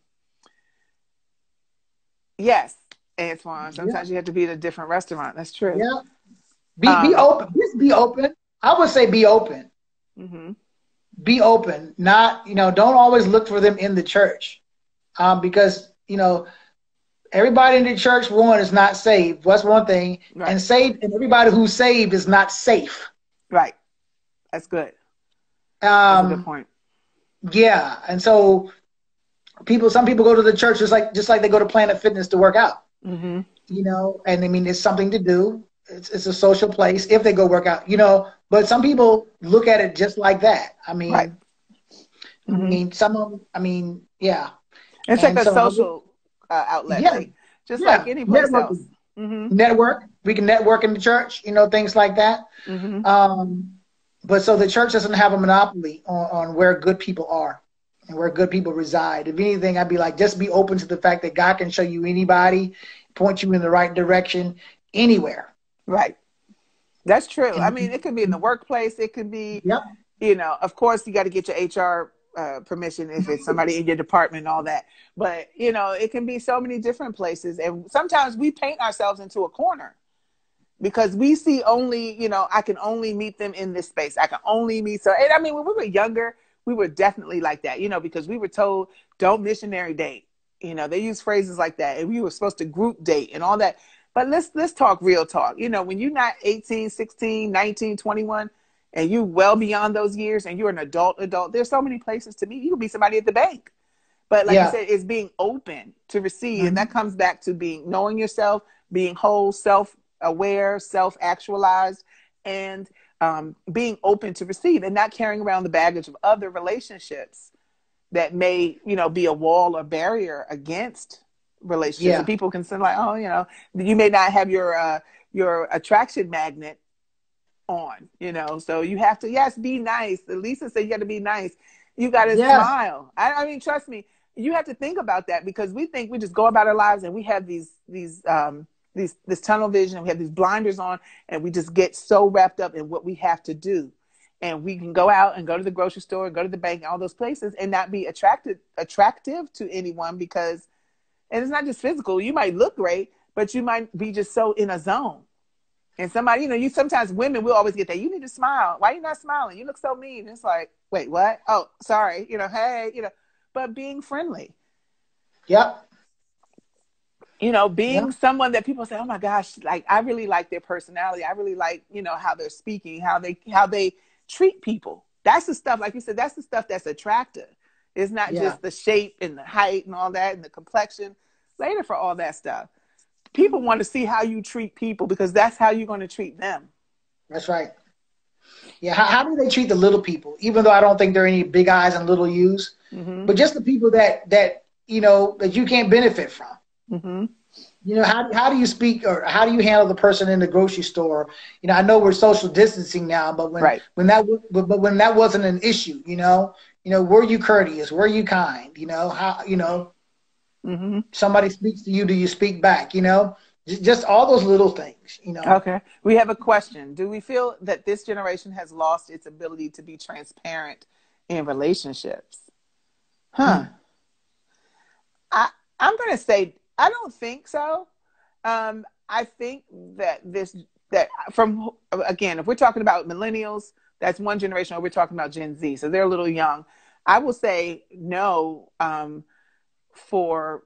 yes, Antoine. Sometimes you have to be at a different restaurant. That's true. Yeah. Be be Um, open. Just be open. I would say be open. hmm be open not you know don't always look for them in the church um, because you know everybody in the church one is not saved that's one thing Right. and saved and everybody who's saved is not safe Right. That's good. That's a good um, point. yeah and so people some people go to the church just like just like they go to planet fitness to work out hmm you know and i mean it's something to do it's, it's a social place if they go work out you know but some people look at it just like that i mean Right. i Mhm. mean some of them i mean yeah It's And like a so- social uh, outlet, Yeah. like, just Yeah. like any place Networking. else. hmm network. We can network in the church, you know, things like that. hmm Um, but so the church doesn't have a monopoly on, on where good people are and where good people reside. If anything, I'd be like, just be open to the fact that God can show you anybody, point you in the right direction anywhere. Right. That's true. I mean, it could be in the workplace. It could be, Yep. you know, of course, you got to get your HR uh, permission if it's somebody in your department and all that. But, you know, it can be so many different places. And sometimes we paint ourselves into a corner because we see only, you know, I can only meet them in this space. I can only meet. So, and I mean, when we were younger, we were definitely like that, you know, because we were told don't missionary date. You know, they use phrases like that. And we were supposed to group date and all that. But let's let's talk real talk. You know, when you're not 18, 16, 19, 21, and you well beyond those years and you're an adult adult there's so many places to meet you could be somebody at the bank but like Yeah. you said it's being open to receive Mhm. and that comes back to being knowing yourself being whole self aware self actualized and um, being open to receive and not carrying around the baggage of other relationships that may you know be a wall or barrier against relationships. Yeah. and people can say like oh you know you may not have your uh, your attraction magnet on you know. So you have to yes be nice. Lisa said you got to be nice. You got to Yes. smile. I, I mean trust me you have to think about that because we think we just go about our lives and we have these these um these this tunnel vision we have these blinders on and we just get so wrapped up in what we have to do. And we can go out and go to the grocery store and go to the bank and all those places and not be attracted attractive to anyone because and it's not just physical you might look great but you might be just so in a zone. And somebody you know you sometimes women will always get that you need to smile. Why are you not smiling? You look so mean. It's like wait what? Oh sorry. You know hey you know. But being friendly. Yep. You know being Yeah. someone that people say oh my gosh like i really like their personality i really like you know how they're speaking how they how they treat people that's the stuff like you said that's the stuff that's attractive it's not Yeah. just the shape and the height and all that and the complexion later for all that stuff people want to see how you treat people because that's how you're going to treat them That's right. Yeah. How, how do they treat the little people? Even though I don't think there are any big I's and little U's, hmm but just the people that that you know that you can't benefit from. Hmm You know, how how do you speak or how do you handle the person in the grocery store? You know, I know we're social distancing now, but when Right. when that but, but when that wasn't an issue, you know, you know, were you courteous? Were you kind? You know, how you know hmm somebody speaks to you, do you speak back? You know, just, just all those little things. You know, Okay. We have a question. Do we feel that this generation has lost its ability to be transparent in relationships? Huh. I I'm going to say I don't think so. Um, I think that this that from again, if we're talking about millennials, that's one generation. Or we're talking about Gen Z, so they're a little young. I will say no um, for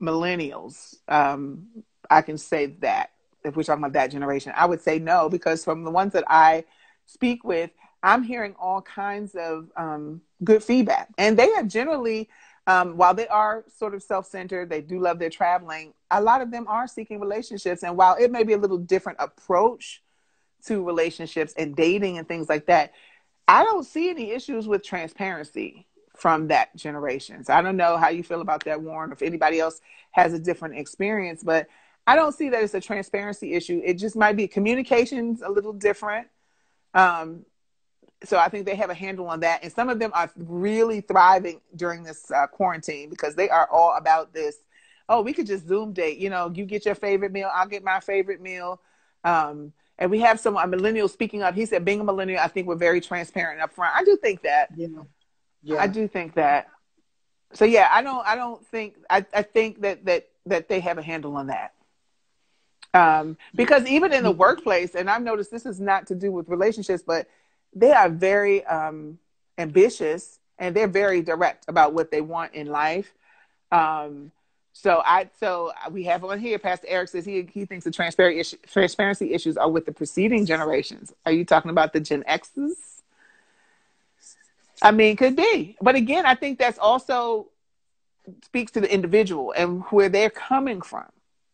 millennials. Um, I can say that if we're talking about that generation, I would say no because from the ones that I speak with, I'm hearing all kinds of um, good feedback, and they have generally, um, while they are sort of self-centered, they do love their traveling. A lot of them are seeking relationships, and while it may be a little different approach to relationships and dating and things like that, I don't see any issues with transparency from that generation. So I don't know how you feel about that, Warren, if anybody else has a different experience, but I don't see that it's a transparency issue. It just might be communications a little different. Um, so I think they have a handle on that. And some of them are really thriving during this uh, quarantine because they are all about this. Oh, we could just Zoom date. You know, you get your favorite meal, I'll get my favorite meal. Um, and we have some a millennial speaking up. He said, being a millennial, I think we're very transparent up front. I do think that. know, yeah, I do think that. So yeah, I don't. I don't think. I, I think that that that they have a handle on that. Um, because even in the workplace, and I've noticed this is not to do with relationships, but they are very um, ambitious and they're very direct about what they want in life. Um, so I so we have on here. Pastor Eric says he he thinks the transparency issue, transparency issues are with the preceding generations. Are you talking about the Gen X's? I mean, could be, but again, I think that's also speaks to the individual and where they're coming from,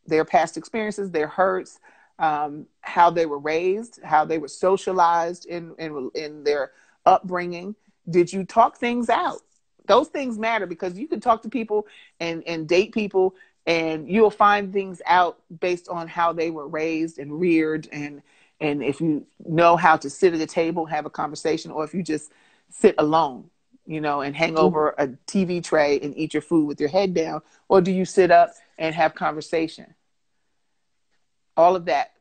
their past experiences, their hurts, um, how they were raised, how they were socialized in in in their upbringing. Did you talk things out? Those things matter because you can talk to people and and date people, and you'll find things out based on how they were raised and reared, and and if you know how to sit at a table, have a conversation, or if you just sit alone, you know, and hang over a TV tray and eat your food with your head down, or do you sit up and have conversation? All of that,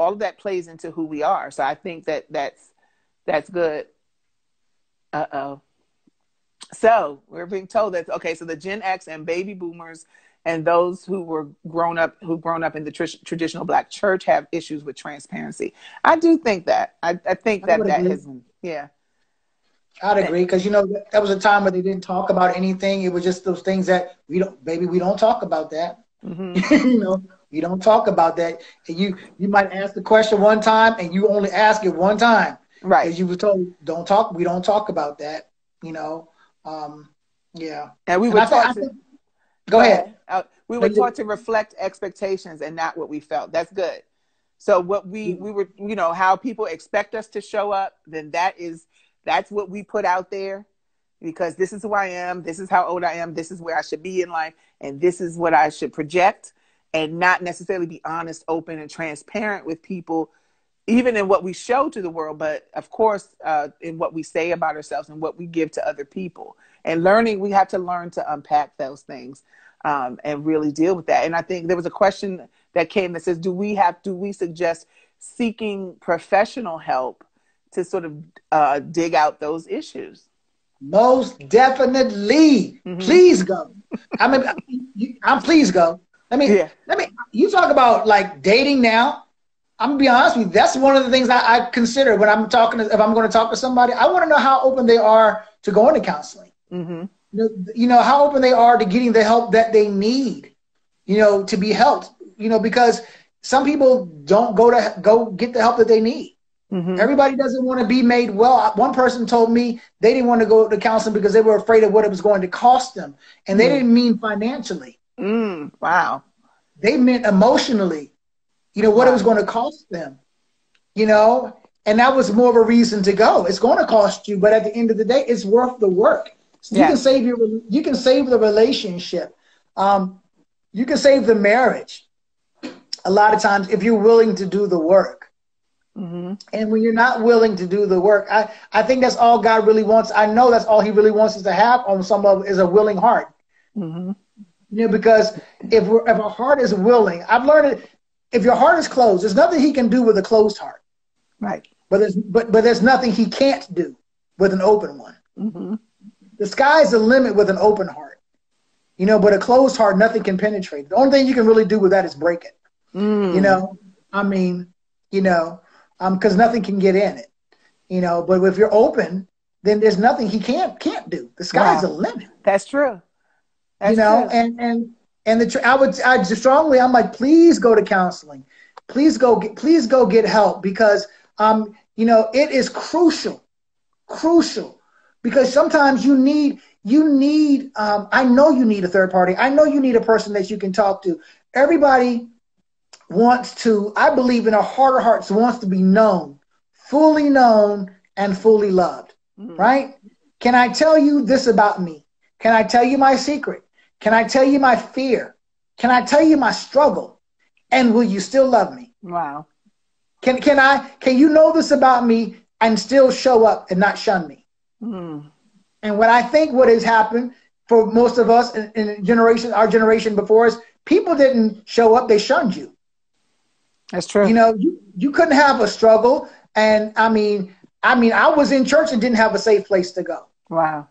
all of that plays into who we are. So I think that that's that's good. Uh oh. So we're being told that okay, so the Gen X and baby boomers and those who were grown up who grown up in the tr- traditional black church have issues with transparency. I do think that. I, I think that would that agree. has yeah. I'd agree because you know that, that was a time where they didn't talk about anything. It was just those things that we don't, baby, we don't talk about that. hmm you know, you don't talk about that. And you you might ask the question one time and you only ask it one time. Right. Because you were told, don't talk. We don't talk about that. You know. Um, yeah. And we And were think- taught to think- go ahead. Uh, we were taught to reflect expectations and not what we felt. That's good. So what we we were, you know, how people expect us to show up, then that is that's what we put out there because this is who I am, this is how old I am, this is where I should be in life, and this is what I should project and not necessarily be honest, open, and transparent with people, even in what we show to the world, but of course, uh, in what we say about ourselves and what we give to other people. And learning, we have to learn to unpack those things um, and really deal with that. And I think there was a question that came that says, "Do we have? Do we suggest seeking professional help to sort of uh, dig out those issues?" Most definitely. Mhm. Please go. I mean, I'm please go. Let me. Yeah. Let me. You talk about like dating now. I'm gonna be honest with you. That's one of the things I, I consider when I'm talking. To, if I'm going to talk to somebody, I want to know how open they are to going to counseling. hmm You know, you know how open they are to getting the help that they need. You know, to be helped. You know, because some people don't go to go get the help that they need. hmm Everybody doesn't want to be made well. One person told me they didn't want to go to counseling because they were afraid of what it was going to cost them. And they Mm. didn't mean financially. Mm, wow. They meant emotionally, you know, what it was going to cost them, you know, and that was more of a reason to go. It's going to cost you, but at the end of the day, it's worth the work. So you can save your, you can save the relationship. Um, you can save the marriage. A lot of times, if you're willing to do the work. hmm And when you're not willing to do the work, I, I think that's all God really wants. I know that's all He really wants us to have on some level is a willing heart. hmm You know, because if we're, if our heart is willing, I've learned it. If your heart is closed, there's nothing He can do with a closed heart. Right. But there's but but there's nothing He can't do with an open one. hmm The sky's the limit with an open heart. You know, but a closed heart, nothing can penetrate. The only thing you can really do with that is break it. Mm. You know, I mean, you know, um, because nothing can get in it. You know, but if you're open, then there's nothing he can't can't do. The sky's Wow. the limit. That's true. That's you know, true. and and and the I would I just strongly I'm like, please go to counseling, please go get please go get help because um you know it is crucial, crucial because sometimes you need you need um I know you need a third party. I know you need a person that you can talk to. Everybody wants to, I believe in our heart of hearts, wants to be known, fully known and fully loved, Mhm. right? Can I tell you this about me? Can I tell you my secret? Can I tell you my fear? Can I tell you my struggle? And will you still love me? Wow. Can can I can you know this about me and still show up and not shun me? Mm. And what I think what has happened for most of us in, in generation, our generation before us, people didn't show up; they shunned you. That's true. You know, you, you couldn't have a struggle. And I mean, I mean, I was in church and didn't have a safe place to go. wow.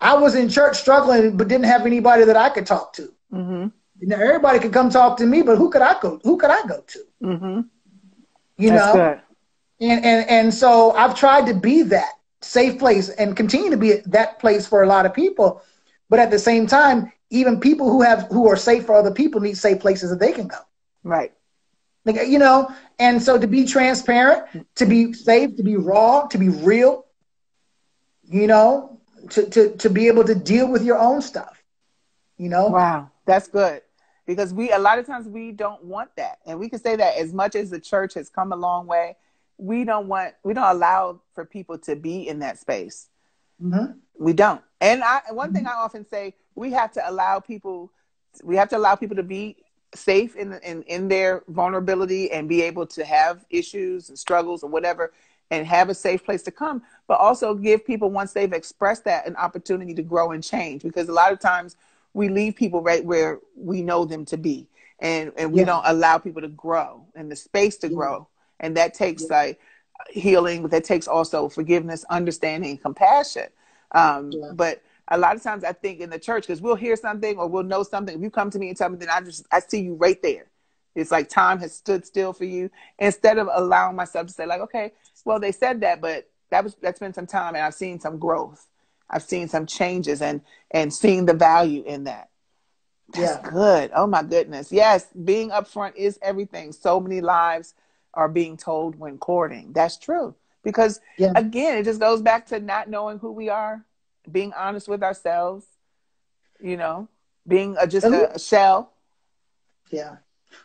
I was in church struggling, but didn't have anybody that I could talk to. hmm You know, everybody could come talk to me, but who could I go? Who could I go to? hmm You That's know, good. and and and so I've tried to be that safe place and continue to be that place for a lot of people. But at the same time, even people who have who are safe for other people need safe places that they can go. Right. Like, you know, and so to be transparent, to be safe, to be raw, to be real, you know, to, to, to be able to deal with your own stuff, you know? Wow, that's good. Because we a lot of times we don't want that. And we can say that as much as the church has come a long way, we don't want we don't allow for people to be in that space. Mhm. We don't. And I one thing I often say, we have to allow people we have to allow people to be safe in in, in their vulnerability and be able to have issues and struggles or whatever and have a safe place to come, but also give people once they've expressed that an opportunity to grow and change because a lot of times we leave people right where we know them to be and and we Yeah. don't allow people to grow and the space to Yeah. grow and that takes like healing but that takes also forgiveness understanding compassion um Yeah. but a lot of times i think in the church because we'll hear something or we'll know something if you come to me and tell me then i just i see you right there it's like time has stood still for you instead of allowing myself to say like okay well they said that but that was that's been some time and i've seen some growth i've seen some changes and and seeing the value in that that's Yeah. good. Oh my goodness. Yes, being upfront is everything. So many lives are being told when courting. That's true. Because Yeah. again, it just goes back to not knowing who we are, being honest with ourselves, you know, being a, just a, a shell. Yeah.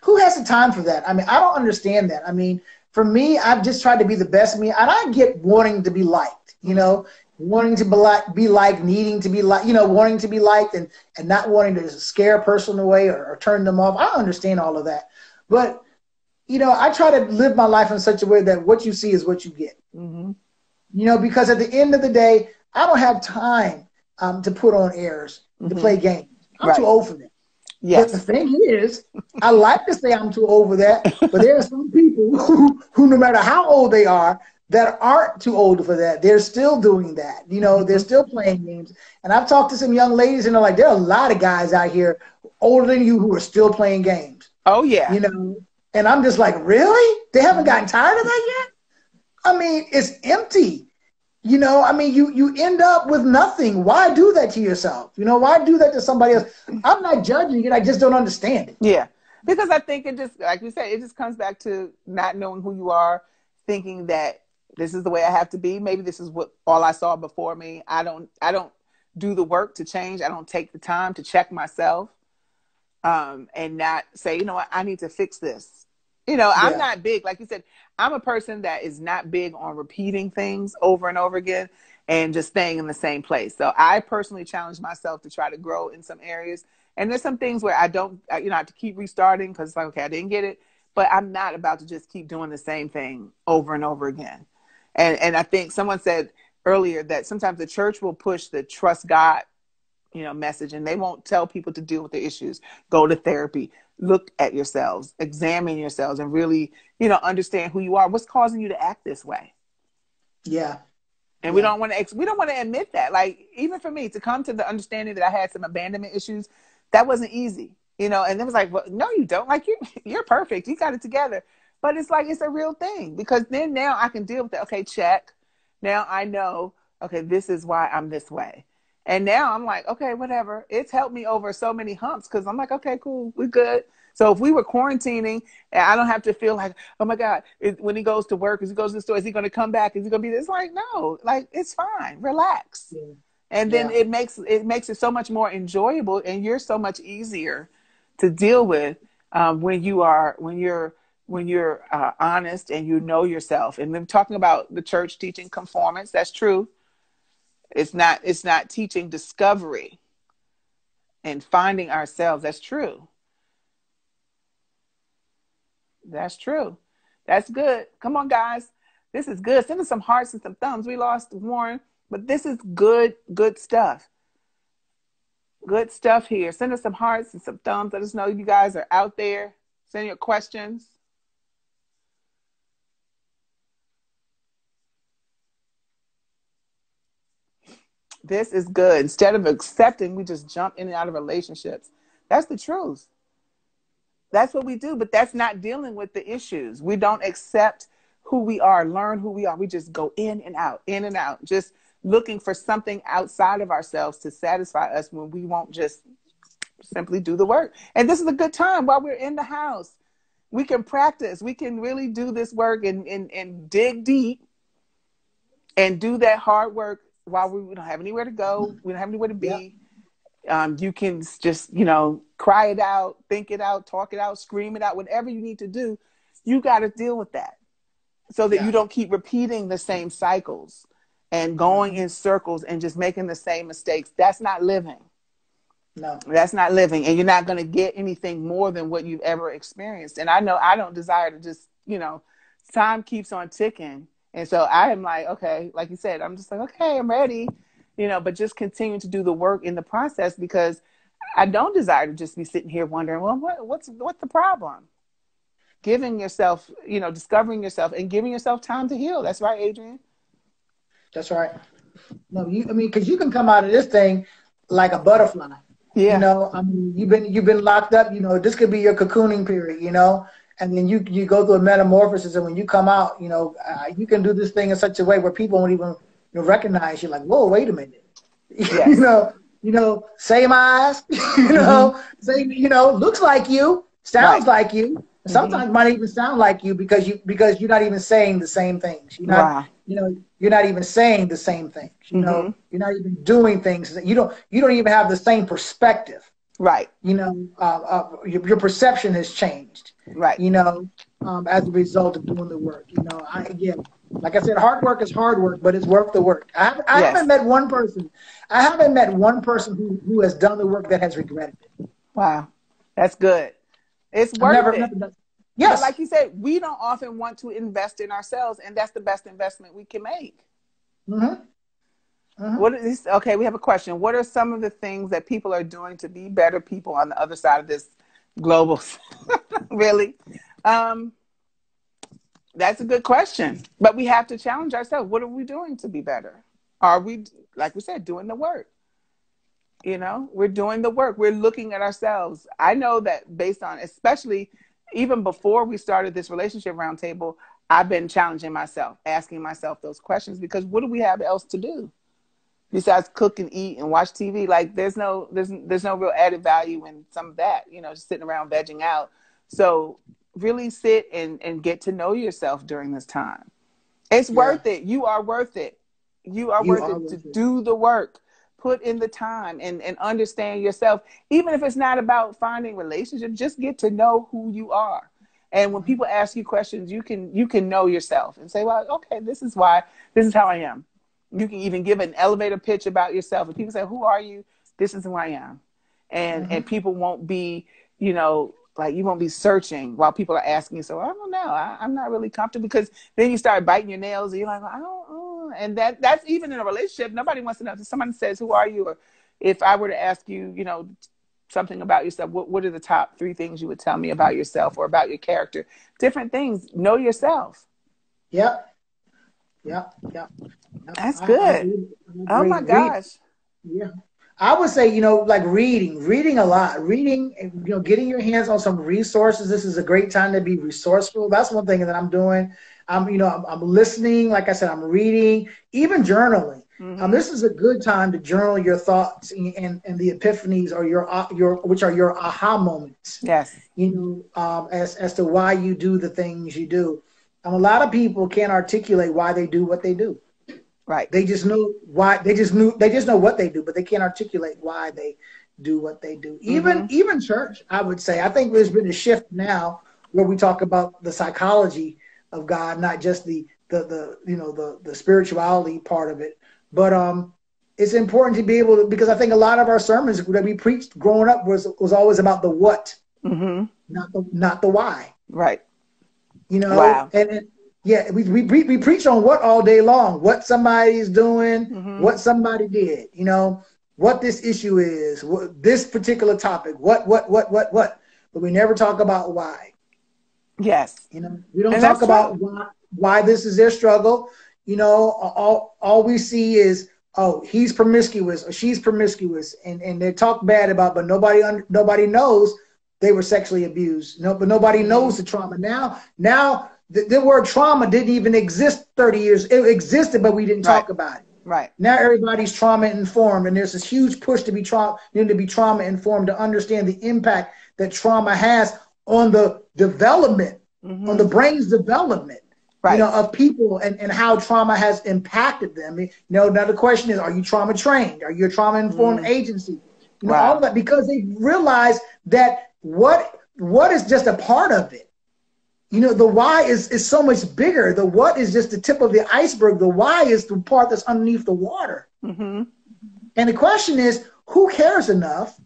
Who has the time for that? I mean, I don't understand that. I mean, for me, I've just tried to be the best me, and I get wanting to be liked, you know, wanting to be like, be liked, needing to be like, you know, wanting to be liked, and and not wanting to scare a person away or, or turn them off. I understand all of that, but you know, I try to live my life in such a way that what you see is what you get. hmm You know, because at the end of the day, I don't have time um, to put on airs to Mhm. play games. I'm Right. too old for that. But the thing is, I like to say I'm too old for that, but there are some people who, who, no matter how old they are, that aren't too old for that. They're still doing that. You know, they're mm-hmm. still playing games. And I've talked to some young ladies, and they're like, there are a lot of guys out here older than you who are still playing games. Oh yeah. You know, and I'm just like, really? They haven't gotten tired of that yet? I mean, it's empty. You know, I mean, you you end up with nothing. Why do that to yourself? You know, why do that to somebody else? I'm not judging it. I just don't understand it. Yeah. Because I think it just, like you said, it just comes back to not knowing who you are, thinking that this is the way I have to be. Maybe this is what all I saw before me. I don't, I don't do the work to change. I don't take the time to check myself, um, and not say, you know what, I need to fix this. You know, I'm Yeah. not big, like you said. I'm a person that is not big on repeating things over and over again and just staying in the same place. So I personally challenge myself to try to grow in some areas. And there's some things where I don't, you know, I have to keep restarting because it's like, okay, I didn't get it, but I'm not about to just keep doing the same thing over and over again. And and I think someone said earlier that sometimes the church will push the trust God, you know, message, and they won't tell people to deal with the issues. Go to therapy, look at yourselves, examine yourselves, and really, you know, understand who you are. What's causing you to act this way? Yeah. And we don't want to ex- we don't want to admit that. Like even for me to come to the understanding that I had some abandonment issues, that wasn't easy. You know, and it was like, well, no, you don't. Like you you're perfect. You got it together. But it's like it's a real thing because then now I can deal with it. Okay, check. Now I know, okay, this is why I'm this way. And now I'm like, okay, whatever. It's helped me over so many humps because I'm like, okay, cool, we're good. So if we were quarantining, I don't have to feel like, oh my God, is, when he goes to work, is he goes to the store, is he going to come back? Is he going to be this? Like, no, like it's fine. Relax. Yeah. And then Yeah. it makes it makes it so much more enjoyable, and you're so much easier to deal with um, when you are when you're when you're uh, honest and you know yourself. And then talking about the church teaching conformance, that's true. It's not it's not teaching discovery and finding ourselves. That's true. That's true. That's good. Come on, guys. This is good. Send us some hearts and some thumbs. We lost Warren, but this is good, good stuff. Good stuff here. Send us some hearts and some thumbs. Let us know you guys are out there. Send your questions. This is good. Instead of accepting, we just jump in and out of relationships. That's the truth. That's what we do, but that's not dealing with the issues. We don't accept who we are, learn who we are. We just go in and out, in and out, just looking for something outside of ourselves to satisfy us when we won't just simply do the work. And this is a good time while we're in the house. We can practice. We can really do this work and, and, and dig deep and do that hard work while we, don't have anywhere to go. We don't have anywhere to be. Um, you can just, you know, cry it out, think it out, talk it out, scream it out, whatever you need to do. You got to deal with that so that Yeah. you don't keep repeating the same cycles and going in circles and just making the same mistakes. That's not living. No. That's not living. And you're not going to get anything more than what you've ever experienced. And I know I don't desire to just, you know, time keeps on ticking. And so I am like, okay, like you said, I'm just like, okay, I'm ready, you know, but just continue to do the work in the process because I don't desire to just be sitting here wondering, well, what, what's, what's the problem? Giving yourself, you know, discovering yourself and giving yourself time to heal. That's right, Adrian. That's right. No, you. I mean, because you can come out of this thing like a butterfly. Yeah. You know, I mean, you've been you've been locked up. You know, this could be your cocooning period. You know, and then you you go through a metamorphosis, and when you come out, you know, uh, you can do this thing in such a way where people won't even you know, recognize you. Like, whoa, wait a minute. Yes. you know, you know, same eyes. you know, same. You know, looks like you, sounds like you. Sometimes might even sound like you because you because you're not even saying the same things. You're not, Wow. you know, you're not even saying the same things. You know, Mhm. you're not even doing things. You don't you don't even have the same perspective. Right. You know, uh, uh, your, your perception has changed. Right. You know, um, as a result of doing the work. You know, I again, like I said, hard work is hard work, but it's worth the work. I haven't, I Yes. haven't met one person. I haven't met one person who who has done the work that has regretted it. Wow. That's good. It's worth never, it. never done- But Yes. like you said, we don't often want to invest in ourselves, and that's the best investment we can make. Mhm. Mhm. What is okay? We have a question. What are some of the things that people are doing to be better people on the other side of this global? really, um, that's a good question. But we have to challenge ourselves. What are we doing to be better? Are we, like we said, doing the work? You know, we're doing the work. We're looking at ourselves. I know that based on, especially even before we started this relationship roundtable, I've been challenging myself, asking myself those questions because what do we have else to do? Besides cook and eat and watch TV. Like there's no there's there's no real added value in some of that, you know, just sitting around vegging out. So really sit and and get to know yourself during this time. It's Yeah. worth it. You are worth it. You are You worth are it worth to it. do the work. Put in the time and, and understand yourself. Even if it's not about finding relationships, just get to know who you are. And when mm-hmm. people ask you questions, you can you can know yourself and say, Well, okay, this is why this is how I am you can even give an elevator pitch about yourself. And people say who are you? This is who i am. And Mhm. and people won't be you know like you won't be searching while people are asking you. So i don't know. I, i'm not really comfortable because then you start biting your nails and you're like i don't uh, and that that's even in a relationship. Nobody wants to know. If someone says who are you? Or if i were to ask you you know something about yourself what, what are the top three things you would tell me about yourself or about your character? Different things. Know yourself. Yep. Yep. Yep. Yep. That's I- I good. agree. I oh my Read- gosh Yeah. I would say, you know, like reading, reading a lot, reading, you know, getting your hands on some resources. This is a great time to be resourceful. That's one thing that I'm doing. I'm, you know, I'm, I'm listening. Like I said, I'm reading, even journaling. Mhm. Um, this is a good time to journal your thoughts and, and, and the epiphanies or your, ah- your, which are your aha moments yes you know, um, as as to why you do the things you do. Um, a lot of people can't articulate why they do what they do. Right They just know why. They just knew. They just know what they do, but they can't articulate why they do what they do. Even even church, I would say. I think there's been a shift now where we talk about the psychology of God, not just the the the you know the the spirituality part of it, but um. It's important to be able to because I think a lot of our sermons that we preached growing up was was always about the what, hmm not the not the why. Right. You know, Wow. and, and yeah, we, we we we preach on what all day long, what somebody's doing, Mhm. what somebody did, you know, what this issue is, what, this particular topic, what what what what what, but we never talk about why. Yes. You know, we don't And talk about why why this is their struggle. You know, all all we see is oh he's promiscuous or she's promiscuous, and and they talk bad about, but nobody nobody knows they were sexually abused. No, but nobody knows the trauma. Now now the, the word trauma didn't even exist 30 years. It existed, but we didn't talk about it. Right. Now everybody's trauma informed, and there's this huge push to be trauma, you know, to be trauma informed to understand the impact that trauma has on the development, Mhm. on the brain's development, Right. you know, of people and, and how trauma has impacted them. You know, now the question is, are you trauma trained? Are you a trauma informed agency? You know, Wow. all of that because they realize that what what is just a part of it. You know, the why is, is so much bigger. The what is just the tip of the iceberg. The why is the part that's underneath the water. hmm And the question is, who cares enough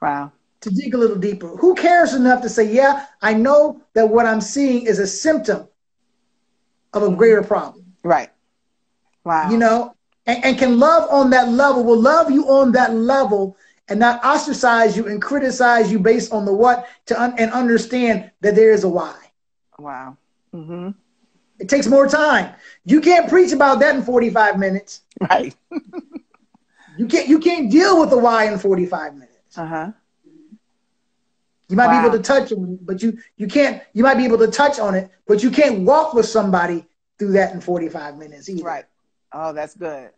Wow. to dig a little deeper? Who cares enough to say, yeah, I know that what I'm seeing is a symptom of a greater problem, Right. Wow. you know, and, and can love on that level, will love you on that level and not ostracize you and criticize you based on the what to un- and understand that there is a why. Wow. hmm It takes more time. You can't preach about that in 45 minutes. Right. You can't you can't deal with the why in 45 minutes. Uh huh. You might Wow. be able to touch on it, but you you can't. You might be able to touch on it, but you can't walk with somebody through that in forty five minutes either. Right. Oh, that's good.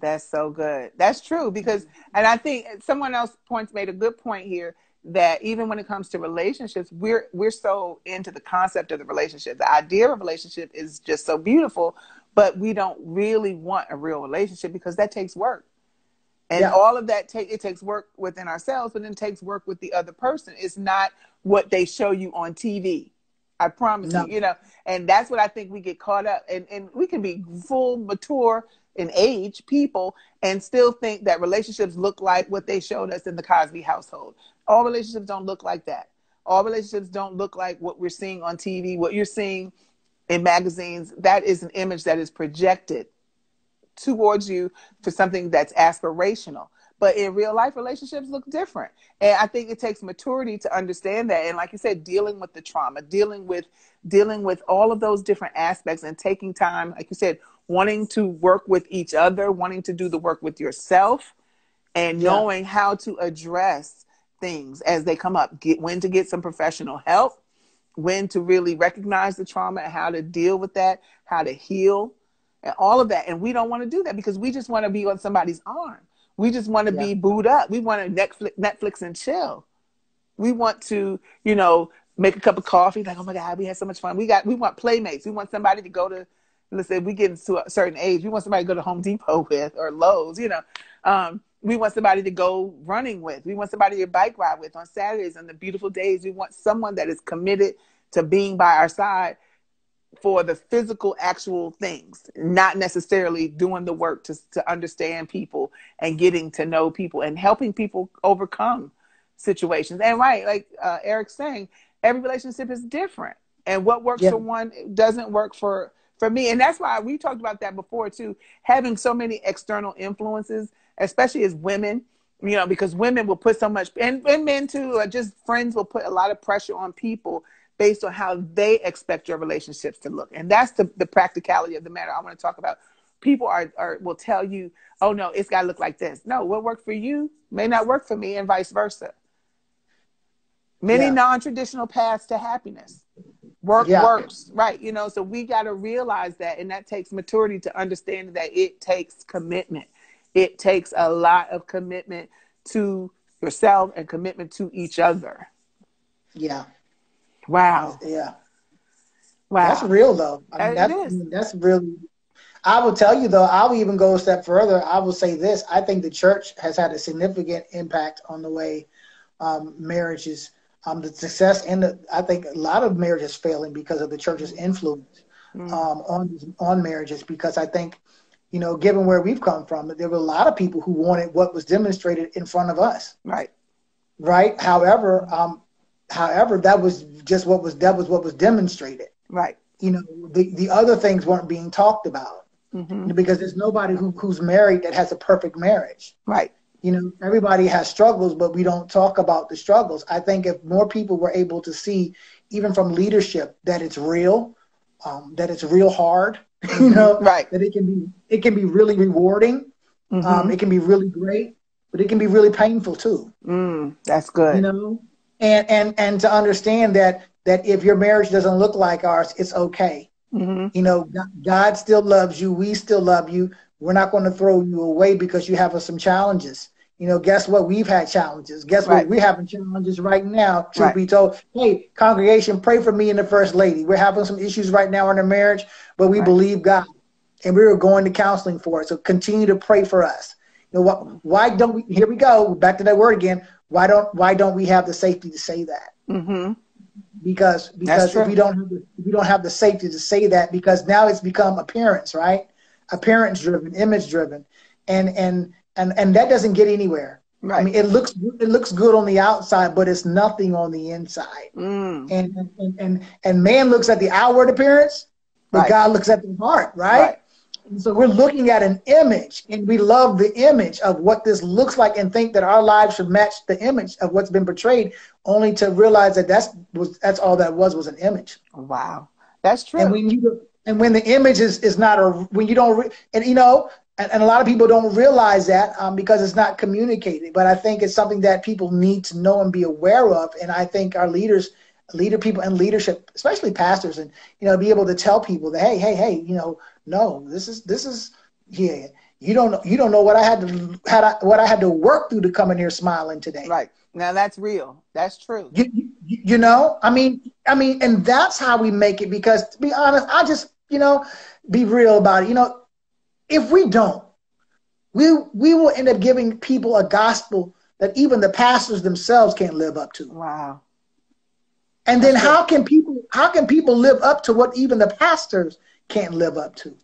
That's so good. That's true because, and I think someone else points made a good point here. That even when it comes to relationships, we're we're so into the concept of the relationship. The idea of relationship is just so beautiful, but we don't really want a real relationship because that takes work. And Yeah. all of that take it takes work within ourselves, but then it takes work with the other person. It's not what they show you on TV. I promise No. you, you know, and that's what I think we get caught up and, and we can be full mature in age people and still think that relationships look like what they showed us in the Cosby household. All relationships don't look like that. All relationships don't look like what we're seeing on TV, what you're seeing in magazines. That is an image that is projected towards you for something that's aspirational. But in real life, relationships look different. And I think it takes maturity to understand that. And like you said, dealing with the trauma, dealing with dealing with all of those different aspects and taking time, like you said, wanting to work with each other, wanting to do the work with yourself, and Yeah. knowing how to address things as they come up. Get when to get some professional help, when to really recognize the trauma and how to deal with that, how to heal, and all of that. And we don't want to do that because we just want to be on somebody's arm. We just want to Yeah. be booed up. We want to Netflix, Netflix and chill. We want to, you know, make a cup of coffee. Like, oh my God, we had so much fun. We got, we want playmates. We want somebody to go to. Let's say we get to a certain age, we want somebody to go to Home Depot with or Lowe's. You know, um, we want somebody to go running with. We want somebody to bike ride with on Saturdays and the beautiful days. We want someone that is committed to being by our side for the physical, actual things, not necessarily doing the work to to understand people and getting to know people and helping people overcome situations. And right, like uh, Eric's saying, every relationship is different, and what works Yeah. for one doesn't work for for me. And that's why we talked about that before too. Having so many external influences, especially as women, you know, because women will put so much, and, and men too, or just friends will put a lot of pressure on people based on how they expect your relationships to look. And that's the, the practicality of the matter I want to talk about. People are, are will tell you, oh no, it's got to look like this. No, what worked for you may not work for me, and vice versa. Many Yeah. non-traditional paths to happiness. Work Yeah. works, right? You know, so we got to realize that, and that takes maturity to understand that it takes commitment. It takes a lot of commitment to yourself and commitment to each other. Yeah. Wow, Yeah. wow. That's real though. I mean, that's. I mean, that's really. I will tell you though. I will even go a step further. I will say this. I think the church has had a significant impact on the way um, marriages, um, the success, and the, I think a lot of marriages failing because of the church's influence Mm. um, on on marriages. Because I think, you know, given where we've come from, there were a lot of people who wanted what was demonstrated in front of us Right. right? However, um, however, that was just what was that was what was demonstrated. Right. You know, the the other things weren't being talked about hmm because there's nobody who who's married that has a perfect marriage. Right. You know, everybody has struggles, but we don't talk about the struggles. I think if more people were able to see, even from leadership, that it's real, um, that it's real hard, you know, Right. that it can be it can be really rewarding, Mhm. um, it can be really great, but it can be really painful too. mm, that's good. you know? And and and to understand that that if your marriage doesn't look like ours it's okay. Hmm you know God- god still loves you. We still love you. We're not going to throw you away because you have some challenges. You know guess what? We've had challenges. Guess Right. what we're having challenges right now truth Right. be told. Hey congregation pray for me and the first lady. We're having some issues right now in our marriage but we Right. believe god and we were going to counseling for it. So continue to pray for us. You know what why don't we here we go back to that word again. Why don't why don't we have the safety to say that? Hmm because because if we don't have the, we don't have the safety to say that because now it's become appearance right? Appearance driven image driven. And and and and that doesn't get anywhere. Right. i mean it looks it looks good on the outside but it's nothing on the inside. Mm, and and and, and man looks at the outward appearance but Right. god looks at the heart right? Right. And so we're looking at an image and we love the image of what this looks like and think that our lives should match the image of what's been portrayed only to realize that that's was that's all that was was an image wow. That's true. and when you and when the image is, is not a when you don't re, and you know and, and a lot of people don't realize that um, because it's not communicated but i think it's something that people need to know and be aware of and i think our leaders leader people and leadership especially pastors and you know be able to tell people that hey hey hey you know no this is this is yeah you don't know you don't know what i had to had I, what i had to work through to come in here smiling today right. Now that's real. That's true. You, you, you know, I mean, I mean, and that's how we make it. Because to be honest, I just, you know, be real about it. You know, if we don't, we we will end up giving people a gospel that even the pastors themselves can't live up to. Wow. And then how can people how can people live up to what even the pastors can't live up to?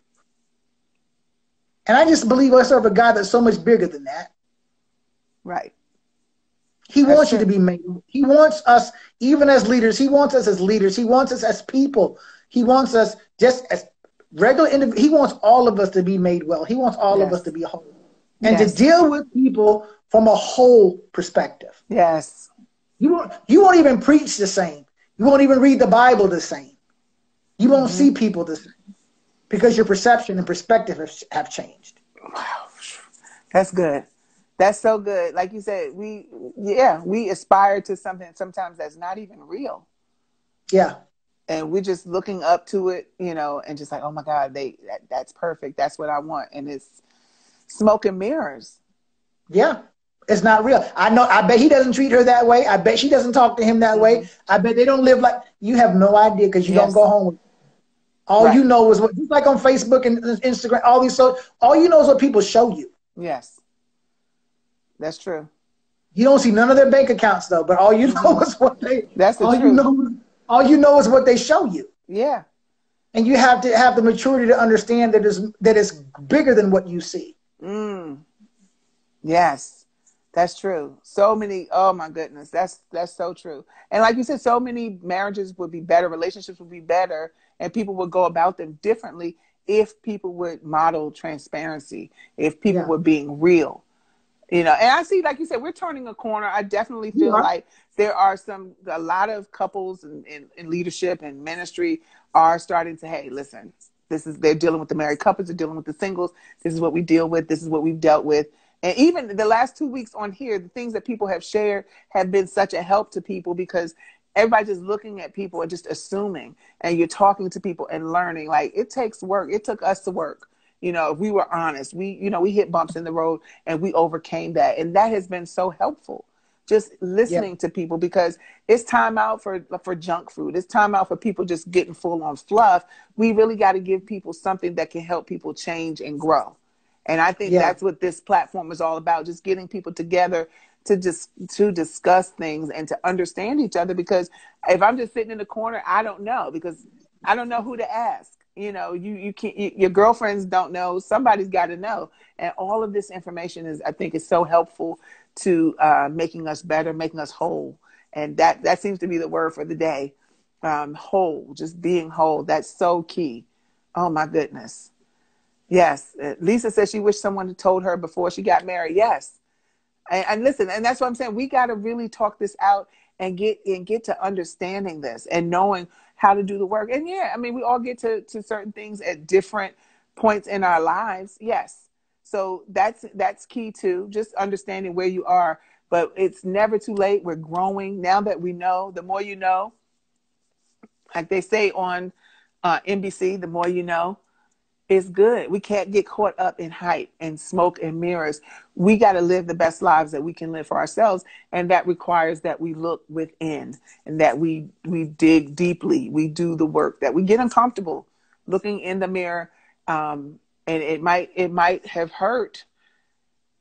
And I just believe I serve a God that's so much bigger than that. Right. He That's wants you to be made. He wants us, even as leaders, he wants us as leaders. He wants us as people. He wants us just as regular indiv- He wants all of us to be made well. He wants all of us to be whole. And Yes. to deal with people from a whole perspective. Yes. You won't, you won't even preach the same. You won't even read the Bible the same. You won't Mm-hmm. see people the same because your perception and perspective have, have changed. Wow. That's good. That's so good. Like you said, we yeah, we aspire to something sometimes that's not even real. Yeah. And we're just looking up to it, you know, and just like, oh my God, they that, that's perfect. That's what I want. And it's smoke and mirrors. Yeah. It's not real. I know. I bet he doesn't treat her that way. I bet she doesn't talk to him that way. I bet they don't live like you have no idea because you Mm-hmm. Yes. don't go home. with All Right. you know is what, like on Facebook and Instagram, all these so all you know is what people show you. Yes. That's true. You don't see none of their bank accounts though, but all you know is what they. Mm-hmm. That's the all you know. All you know is what they show you, Yeah. and you have to have the maturity to understand that is that it's bigger than what you see. Mm. Yes, that's true. So many. Oh my goodness, that's that's so true. And like you said, so many marriages would be better, relationships would be better, and people would go about them differently if people would model transparency, if people Yeah. were being real. You know, and I see, like you said, we're turning a corner. I definitely feel are. like there are some, a lot of couples in, in, in leadership and ministry are starting to, hey, listen, this is, they're dealing with the married couples, they're dealing with the singles. This is what we deal with. This is what we've dealt with. And even the last two weeks on here, the things that people have shared have been such a help to people because everybody's just looking at people and just assuming. And you're talking to people and learning. Like it takes work. It took us to work. You know, if we were honest, we, you know, we hit bumps in the road and we overcame that. And that has been so helpful. Just listening to people because it's time out for for junk food. It's time out for people just getting full on fluff. We really got to give people something that can help people change and grow. And I think Yeah. that's what this platform is all about, just getting people together to just to discuss things and to understand each other because if I'm just sitting in the corner, I don't know because I don't know who to ask. You know, you you can't you, your girlfriends don't know, somebody's got to know. And all of this information is I think is so helpful to uh, making us better, making us whole. And that that seems to be the word for the day. Um, whole, just being whole. That's so key. Oh my goodness. Yes. Uh, Lisa says she wished someone had told her before she got married. Yes. And, and listen, and that's what I'm saying. We got to really talk this out and get and get to understanding this and knowing how to do the work. And yeah, I mean, we all get to to certain things at different points in our lives. Yes. So that's that's key too. Just understanding where you are. But it's never too late. We're growing now that we know. The more you know, like they say on uh, NBC, the more you know is good. We can't get caught up in hype and smoke and mirrors. We got to live the best lives that we can live for ourselves, and that requires that we look within and that we we dig deeply. We do the work. That we get uncomfortable looking in the mirror, um, and it might it might have hurt.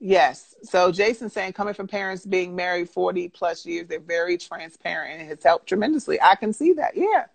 Yes. So Jason saying coming from parents being married 40 plus years, they're very transparent and it has helped tremendously. I can see that. Yeah.